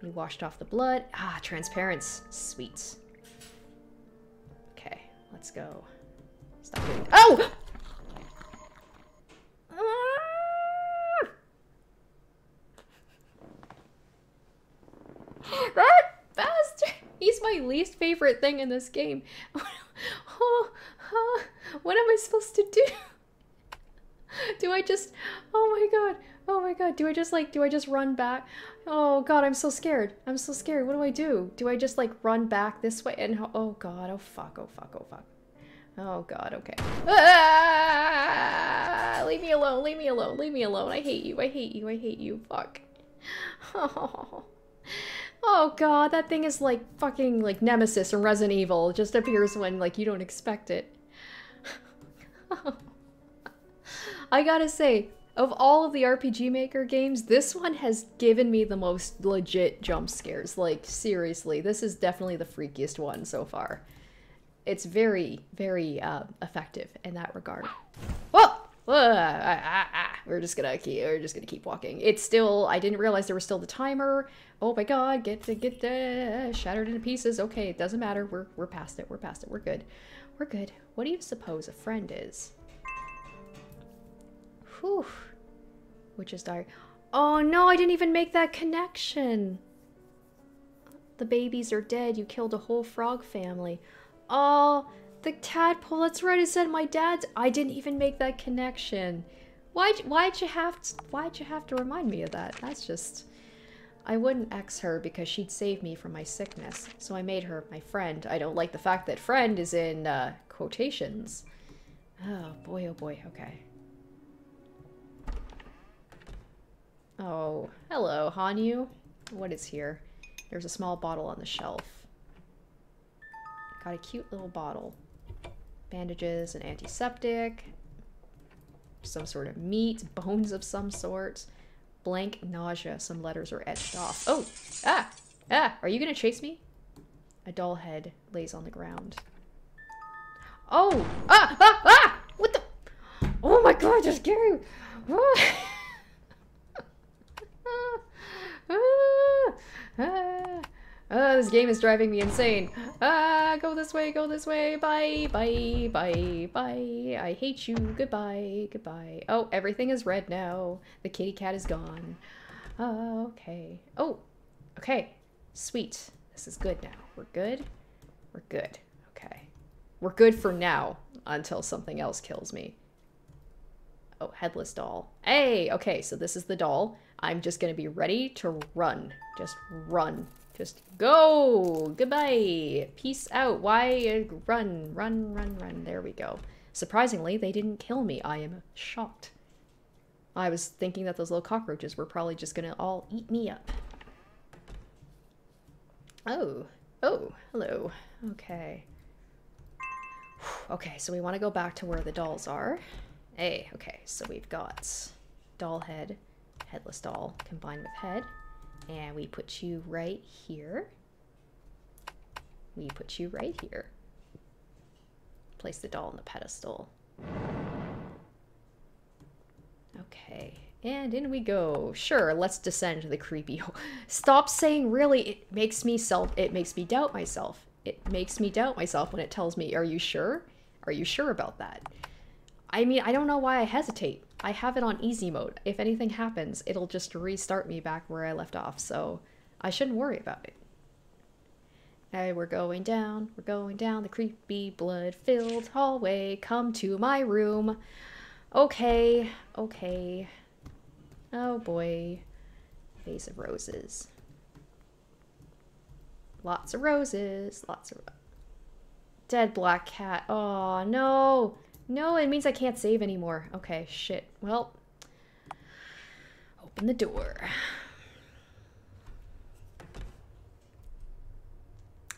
We washed off the blood. Ah, transparency. Sweet. Okay, let's go. Stop doing Oh! that bastard! He's my my least favorite thing in this game. oh, what am I supposed to do? do I just oh my god oh my god. Do I just like do I just run back? Oh god I'm so scared. I'm so scared. What do I do? Do I just like run back this way and oh god oh fuck oh fuck oh fuck. Oh god okay. Ah, leave me alone leave me alone leave me alone. I hate you I hate you I hate you. Fuck. Oh Oh god, that thing is like fucking like Nemesis from Resident Evil. It just appears when like you don't expect it. I gotta say, of all of the RPG Maker games, this one has given me the most legit jump scares. Like, seriously, this is definitely the freakiest one so far. It's very, very uh, effective in that regard. Whoa! Ah, ah, ah. We're just gonna keep. We're just gonna keep walking. It's still. I didn't realize there was still the timer. Oh my god! Get to get the shattered into pieces. Okay, it doesn't matter. We're we're past it. We're past it. We're good. We're good. What do you suppose a friend is? Whew. Witch's Diary. Oh no, I didn't even make that connection. The babies are dead. You killed a whole frog family. Oh, the tadpole. That's right. It said my dad's. I didn't even make that connection. Why'd why'd you have to why'd you have to remind me of that? That's just. I wouldn't ex her because she'd save me from my sickness, so I made her my friend. I don't like the fact that friend is in uh, quotations. Oh boy, oh boy. Okay. Oh, hello, Hanyu. What is here? There's a small bottle on the shelf. Got a cute little bottle. Bandages, an antiseptic, some sort of meat, bones of some sort, blank nausea, some letters are etched off. Oh! Ah! Ah! Are you gonna chase me? A doll head lays on the ground. Oh! Ah! Ah! Ah! What the? Oh my god, you're scary! Ah. ah, ah, ah, this game is driving me insane. Ah, go this way, go this way. Bye, bye, bye, bye. I hate you. Goodbye, goodbye. Oh, everything is red now. The kitty cat is gone. Uh, okay. Oh, okay. Sweet. This is good now. We're good? We're good. Okay. We're good for now until something else kills me. Oh, headless doll. Hey, okay, so this is the doll. I'm just gonna be ready to run. Just run. Just go! Goodbye! Peace out! Why? Uh, run, run, run, run. There we go. Surprisingly, they didn't kill me. I am shocked. I was thinking that those little cockroaches were probably just gonna all eat me up. Oh. Oh, hello. Okay. Okay, so we want to go back to where the dolls are. Hey, okay, so we've got doll head, headless doll combined with head. And we put you right here. We put you right here. Place the doll on the pedestal. Okay, and in we go. Sure, let's descend to the creepy. Hole. Stop saying really. It makes me self. It makes me doubt myself. It makes me doubt myself when it tells me, "Are you sure? Are you sure about that?" I mean, I don't know why I hesitate. I have it on easy mode. If anything happens, it'll just restart me back where I left off, so I shouldn't worry about it. Hey, we're going down, we're going down the creepy blood-filled hallway. Come to my room. Okay, okay. Oh boy. Vase of roses. Lots of roses, lots of... Dead black cat. Oh, no. No, it means I can't save anymore. Okay, shit. Well, open the door.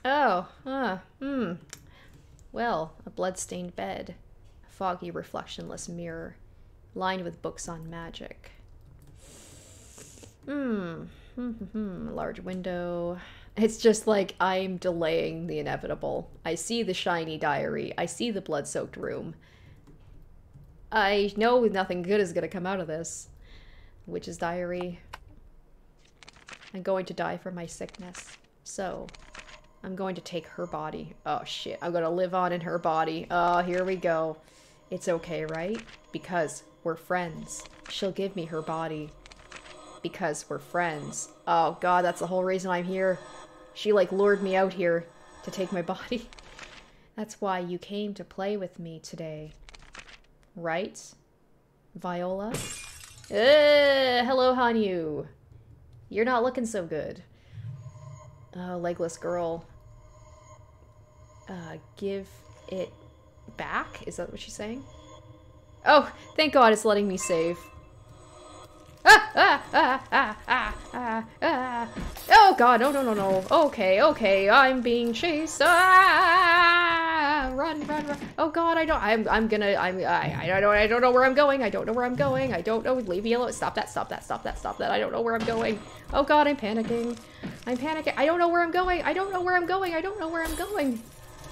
Oh, ah, hmm. Well, a blood-stained bed, a foggy, reflectionless mirror, lined with books on magic. Hmm, hmm, hmm, hmm. a large window, it's just like I'm delaying the inevitable. I see the shiny diary. I see the blood soaked room. I know nothing good is going to come out of this. Witch's diary. I'm going to die from my sickness. So, I'm going to take her body. Oh shit, I'm going to live on in her body. Oh, here we go. It's okay, right? Because we're friends. She'll give me her body. Because we're friends. Oh god, that's the whole reason I'm here. She like lured me out here. To take my body? That's why you came to play with me today. Right? Viola? Uh, hello, Hanyu. You're not looking so good. Oh, legless girl. Uh, give it back? Is that what she's saying? Oh, thank God it's letting me save. Ah, ah, ah, ah, ah, ah, ah. Oh God, no, no, no, no. Okay, okay, I'm being chased. Ah, run, run, run. Oh God, I don't, I'm, I'm gonna, I'm, I, I don't, I don't know where I'm going. I don't know where I'm going. I don't know. Leave me alone. Stop that, stop that, stop that, stop that. I don't know where I'm going. Oh God, I'm panicking. I'm panicking. I don't know where I'm going. I don't know where I'm going. I don't know where I'm going.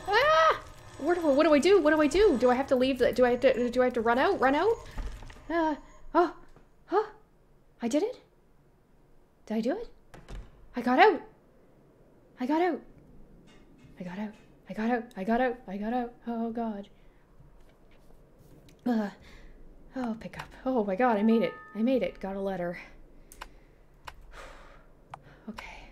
Ah! What do, what do I do? What do I do? Do I have to leave? The, do I have to? Do I have to run out? Run out? Uh, oh, huh? I did it. Did I do it? I got out. I got out. I got out. I got out. I got out. I got out. Oh God. Uh, oh, pick up. Oh my God, I made it. I made it. Got a letter. okay.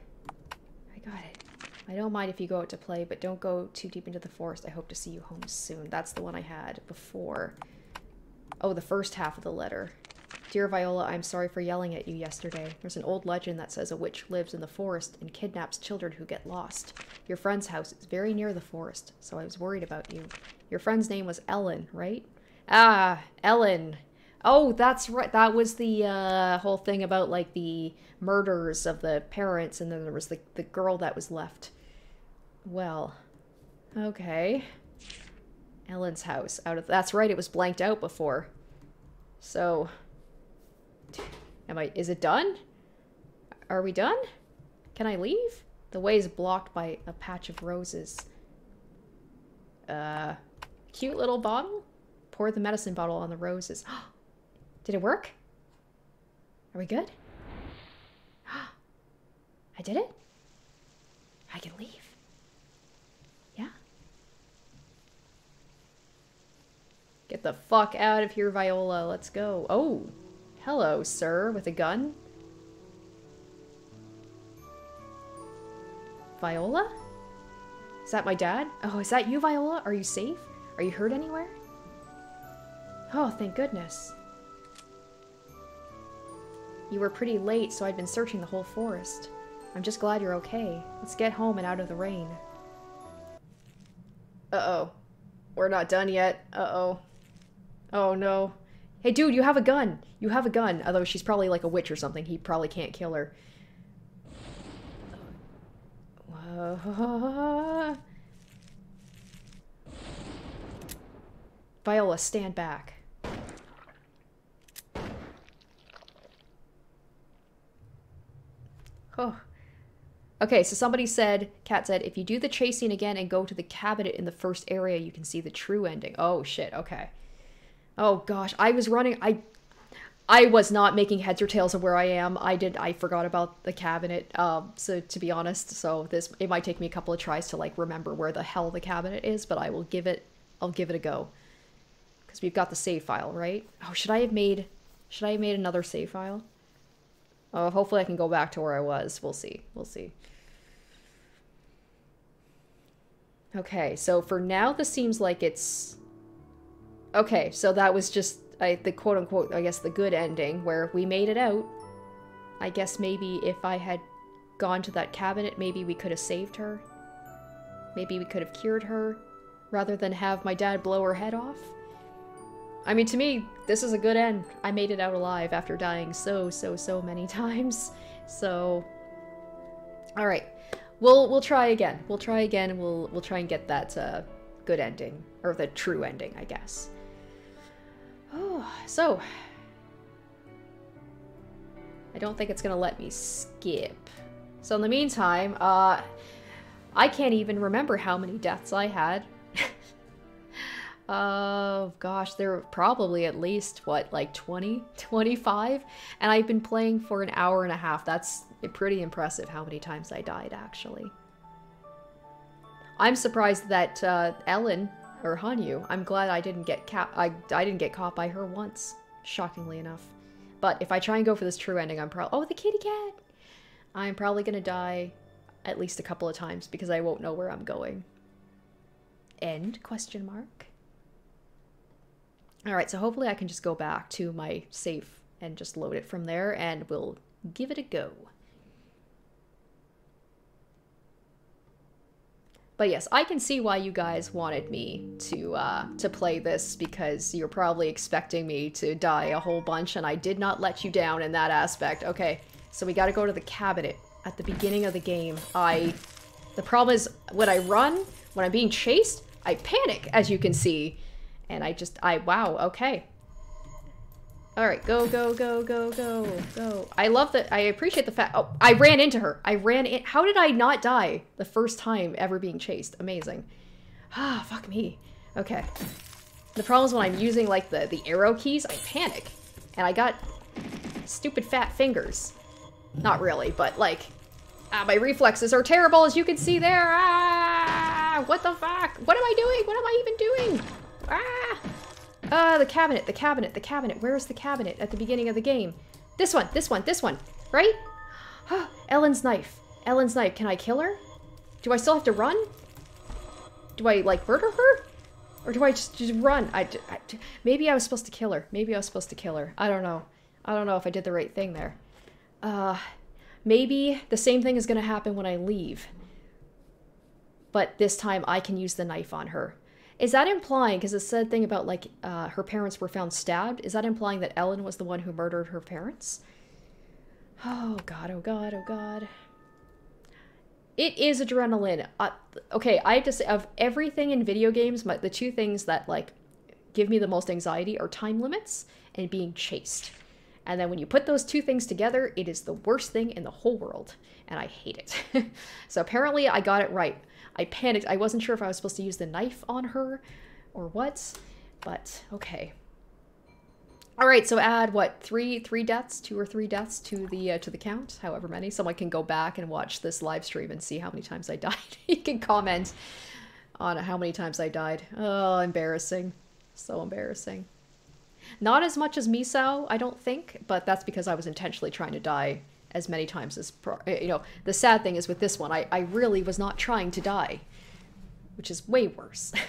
I got it. I don't mind if you go out to play, but don't go too deep into the forest. I hope to see you home soon. That's the one I had before. Oh, the first half of the letter. Dear Viola, I'm sorry for yelling at you yesterday. There's an old legend that says a witch lives in the forest and kidnaps children who get lost. Your friend's house is very near the forest, so I was worried about you. Your friend's name was Ellen, right? Ah, Ellen. Oh, that's right. That was the uh, whole thing about like the murders of the parents, and then there was the, the girl that was left. Well, okay. Ellen's house. Out of that's right. It was blanked out before. So, am I? Is it done? Are we done? Can I leave? The way is blocked by a patch of roses. Uh, cute little bottle. Pour the medicine bottle on the roses. Did it work? Are we good? I did it? I can leave. Yeah. Get the fuck out of here, Viola. Let's go. Oh, hello, sir, with a gun. Viola? Is that my dad? Oh, is that you, Viola? Are you safe? Are you hurt anywhere? Oh, thank goodness. You were pretty late, so I'd been searching the whole forest. I'm just glad you're okay. Let's get home and out of the rain. Uh-oh. We're not done yet. Uh-oh. Oh no. Hey dude, you have a gun. You have a gun. Although she's probably like a witch or something. He probably can't kill her. Viola, stand back. Oh. Okay, so somebody said, Cat said, if you do the chasing again and go to the cabinet in the first area, you can see the true ending. Oh shit, okay. Oh gosh, I was running. I I was not making heads or tails of where I am. I did. I forgot about the cabinet. Um, so to be honest, so this it might take me a couple of tries to like remember where the hell the cabinet is, but I will give it. I'll give it a go. Because we've got the save file, right? Oh, should I have made? Should I have made another save file? Oh, hopefully I can go back to where I was. We'll see. We'll see. Okay, so for now, this seems like it's Okay, so that was just I, the quote unquote, I guess, the good ending where we made it out. I guess maybe if I had gone to that cabinet, maybe we could have saved her. Maybe we could have cured her rather than have my dad blow her head off. I mean, to me, this is a good end. I made it out alive after dying so, so, so many times. So, all right, we'll we'll try again. We'll try again, and we'll we'll try and get that uh, good ending or the true ending, I guess. Oh, so. I don't think it's gonna let me skip. So in the meantime, uh, I can't even remember how many deaths I had. Oh, gosh, there were probably at least, what, like 20, 25? And I've been playing for an hour and a half. That's pretty impressive how many times I died, actually. I'm surprised that uh, Ellen or Hanyu. I'm glad I didn't get ca I, I didn't get caught by her once, shockingly enough. But if I try and go for this true ending, I'm probably- Oh, the kitty cat! I'm probably gonna die at least a couple of times because I won't know where I'm going. End question mark. All right, so hopefully I can just go back to my safe and just load it from there and we'll give it a go. But yes, I can see why you guys wanted me to uh, to play this because you're probably expecting me to die a whole bunch and I did not let you down in that aspect. Okay, so we gotta go to the cabinet at the beginning of the game. I... The problem is, when I run, when I'm being chased, I panic, as you can see. And I just, I, wow, okay. Alright, go, go, go, go, go, go. I love that, I appreciate the fact, oh, I ran into her. I ran in, how did I not die the first time ever being chased? Amazing. Ah, fuck me. Okay. The problem is when I'm using, like, the, the arrow keys, I panic. And I got stupid fat fingers. Not really, but, like, ah, my reflexes are terrible, as you can see there. Ah, what the fuck? What am I doing? What am I even doing? Ah! Uh, the cabinet, the cabinet, the cabinet. Where's the cabinet at the beginning of the game? This one, this one, this one, right? Ellen's knife. Ellen's knife. Can I kill her? Do I still have to run? Do I, like, murder her? Or do I just, just run? I, I, maybe I was supposed to kill her. Maybe I was supposed to kill her. I don't know. I don't know if I did the right thing there. Uh, maybe the same thing is going to happen when I leave. But this time I can use the knife on her. Is that implying, because it said thing about like uh, her parents were found stabbed, is that implying that Ellen was the one who murdered her parents? Oh god, oh god, oh god. It is adrenaline. Uh, okay, I have to say, of everything in video games, my, the two things that like give me the most anxiety are time limits and being chased. And then when you put those two things together, it is the worst thing in the whole world. And I hate it. so apparently I got it right. I panicked. I wasn't sure if I was supposed to use the knife on her or what, but okay. All right, so add what three three deaths, two or three deaths to the uh, to the count, however many. Someone can go back and watch this live stream and see how many times I died. you can comment on how many times I died. Oh, embarrassing, so embarrassing. Not as much as Misao, I don't think, but that's because I was intentionally trying to die as many times as eh, you know the sad thing is with this one I, I really was not trying to die which is way worse.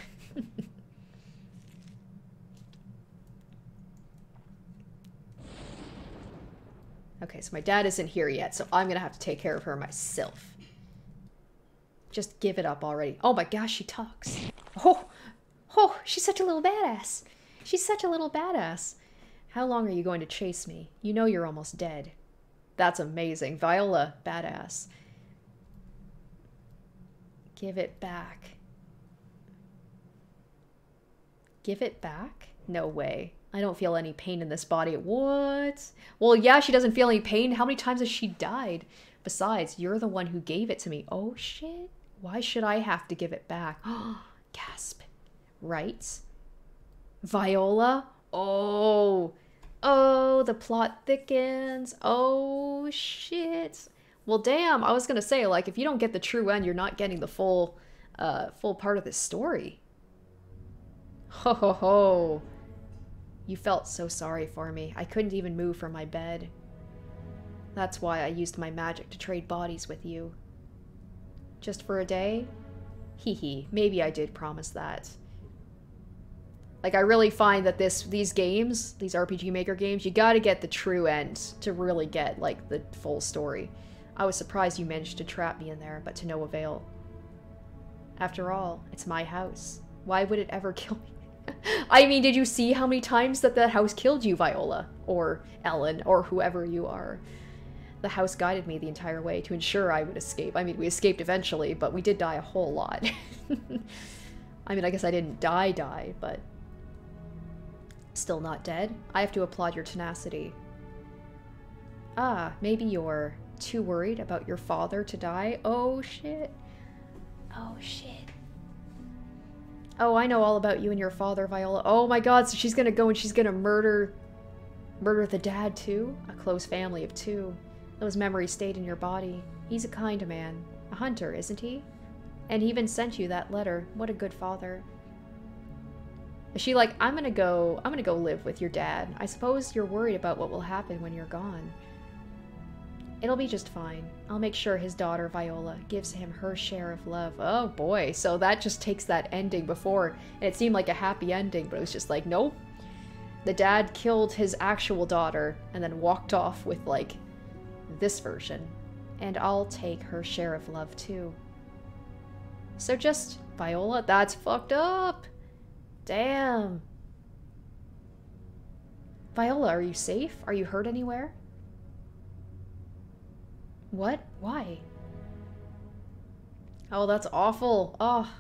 Okay so my dad isn't here yet so I'm gonna have to take care of her myself. Just give it up already. Oh my gosh she talks. Oh oh she's such a little badass. She's such a little badass. How long are you going to chase me? You know you're almost dead that's amazing. Viola, badass. Give it back. Give it back? No way. I don't feel any pain in this body. What? Well, yeah, she doesn't feel any pain. How many times has she died? Besides, you're the one who gave it to me. Oh, shit. Why should I have to give it back? Gasp. Right? Viola? Oh. Oh, the plot thickens. Oh, shit. Well, damn, I was gonna say, like, if you don't get the true end, you're not getting the full, uh, full part of this story. Ho ho ho. You felt so sorry for me. I couldn't even move from my bed. That's why I used my magic to trade bodies with you. Just for a day? Hee hee, maybe I did promise that. Like I really find that this these games, these RPG Maker games, you got to get the true end to really get like the full story. I was surprised you managed to trap me in there, but to no avail. After all, it's my house. Why would it ever kill me? I mean, did you see how many times that that house killed you, Viola? Or Ellen, or whoever you are? The house guided me the entire way to ensure I would escape. I mean, we escaped eventually, but we did die a whole lot. I mean, I guess I didn't die die, but Still not dead? I have to applaud your tenacity. Ah, maybe you're too worried about your father to die? Oh shit. Oh shit. Oh, I know all about you and your father, Viola. Oh my god, so she's gonna go and she's gonna murder... Murder the dad, too? A close family of two. Those memories stayed in your body. He's a kind man. A hunter, isn't he? And he even sent you that letter. What a good father. Is she like, I'm gonna go, I'm gonna go live with your dad. I suppose you're worried about what will happen when you're gone. It'll be just fine. I'll make sure his daughter, Viola, gives him her share of love. Oh boy, so that just takes that ending before, and it seemed like a happy ending, but it was just like, nope. The dad killed his actual daughter and then walked off with, like, this version. And I'll take her share of love too. So just, Viola, that's fucked up. Damn. Viola, are you safe? Are you hurt anywhere? What? Why? Oh, that's awful. Oh.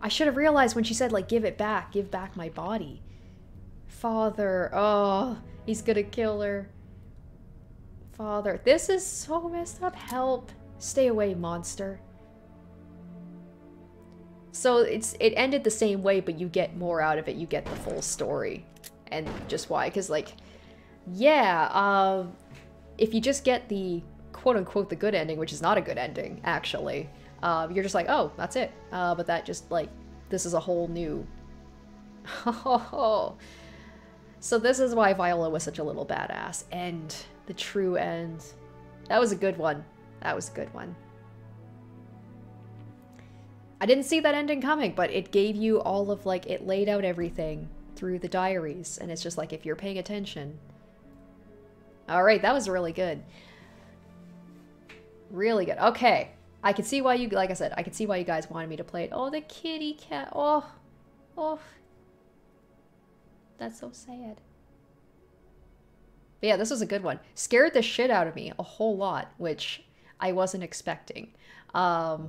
I should have realized when she said, like, give it back, give back my body. Father, oh, he's gonna kill her. Father, this is so messed up. Help. Stay away, monster. So it's it ended the same way, but you get more out of it. You get the full story. And just why? Because, like, yeah, uh, if you just get the quote unquote the good ending, which is not a good ending, actually. Uh, you're just like, oh, that's it. Uh, but that just like, this is a whole new. so this is why Viola was such a little badass. And the true end. That was a good one. That was a good one. I didn't see that ending coming, but it gave you all of like, it laid out everything through the diaries. And it's just like, if you're paying attention. All right, that was really good. Really good. Okay. I can see why you, like I said, I can see why you guys wanted me to play it. Oh, the kitty cat. Oh. Oh. That's so sad. But yeah, this was a good one. Scared the shit out of me a whole lot, which I wasn't expecting. Um,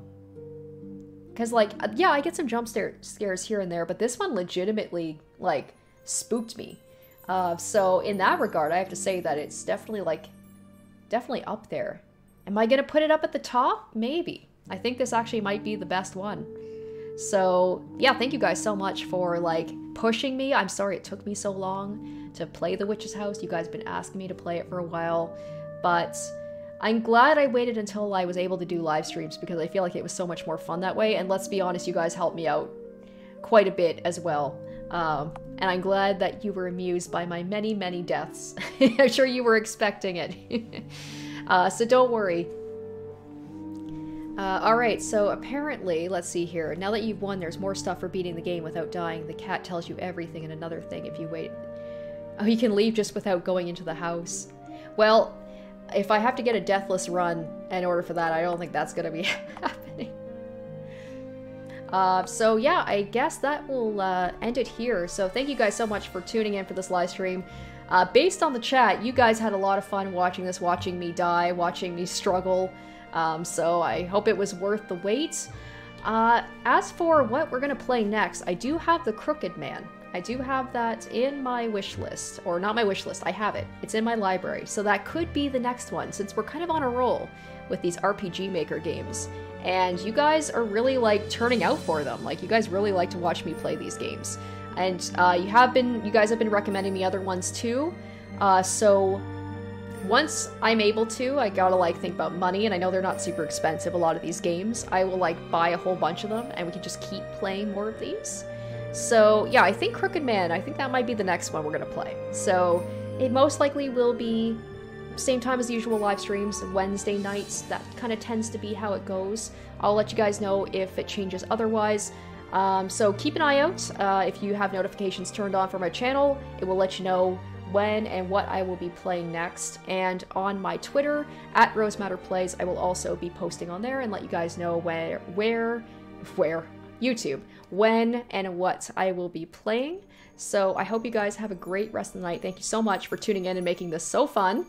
Cause like, yeah, I get some jump scares here and there, but this one legitimately, like, spooked me. Uh, so in that regard, I have to say that it's definitely like, definitely up there. Am I gonna put it up at the top? Maybe. I think this actually might be the best one. So yeah, thank you guys so much for like pushing me. I'm sorry it took me so long to play The Witch's House. You guys have been asking me to play it for a while, but I'm glad I waited until I was able to do live streams because I feel like it was so much more fun that way. And let's be honest, you guys helped me out quite a bit as well. Um, and I'm glad that you were amused by my many, many deaths. I'm sure you were expecting it. Uh, so don't worry. Uh, Alright, so apparently, let's see here. Now that you've won, there's more stuff for beating the game without dying. The cat tells you everything and another thing if you wait. Oh, you can leave just without going into the house. Well, if I have to get a deathless run in order for that, I don't think that's going to be happening. Uh, so yeah, I guess that will uh, end it here. So thank you guys so much for tuning in for this live stream. Uh, based on the chat, you guys had a lot of fun watching this, watching me die, watching me struggle. Um, so I hope it was worth the wait. Uh, as for what we're going to play next, I do have The Crooked Man. I do have that in my wish list, or not my wish list, I have it. It's in my library, so that could be the next one, since we're kind of on a roll with these RPG Maker games. And you guys are really, like, turning out for them. Like, you guys really like to watch me play these games. And uh, you have been, you guys have been recommending me other ones too. Uh, so once I'm able to, I gotta like think about money, and I know they're not super expensive, a lot of these games. I will like buy a whole bunch of them, and we can just keep playing more of these. So yeah, I think Crooked Man, I think that might be the next one we're gonna play. So it most likely will be same time as usual live streams, Wednesday nights. That kind of tends to be how it goes. I'll let you guys know if it changes otherwise. Um, so keep an eye out. Uh, if you have notifications turned on for my channel, it will let you know when and what I will be playing next. And on my Twitter, at RoseMatterPlays, I will also be posting on there and let you guys know where, where, where, YouTube, when and what I will be playing. So I hope you guys have a great rest of the night. Thank you so much for tuning in and making this so fun.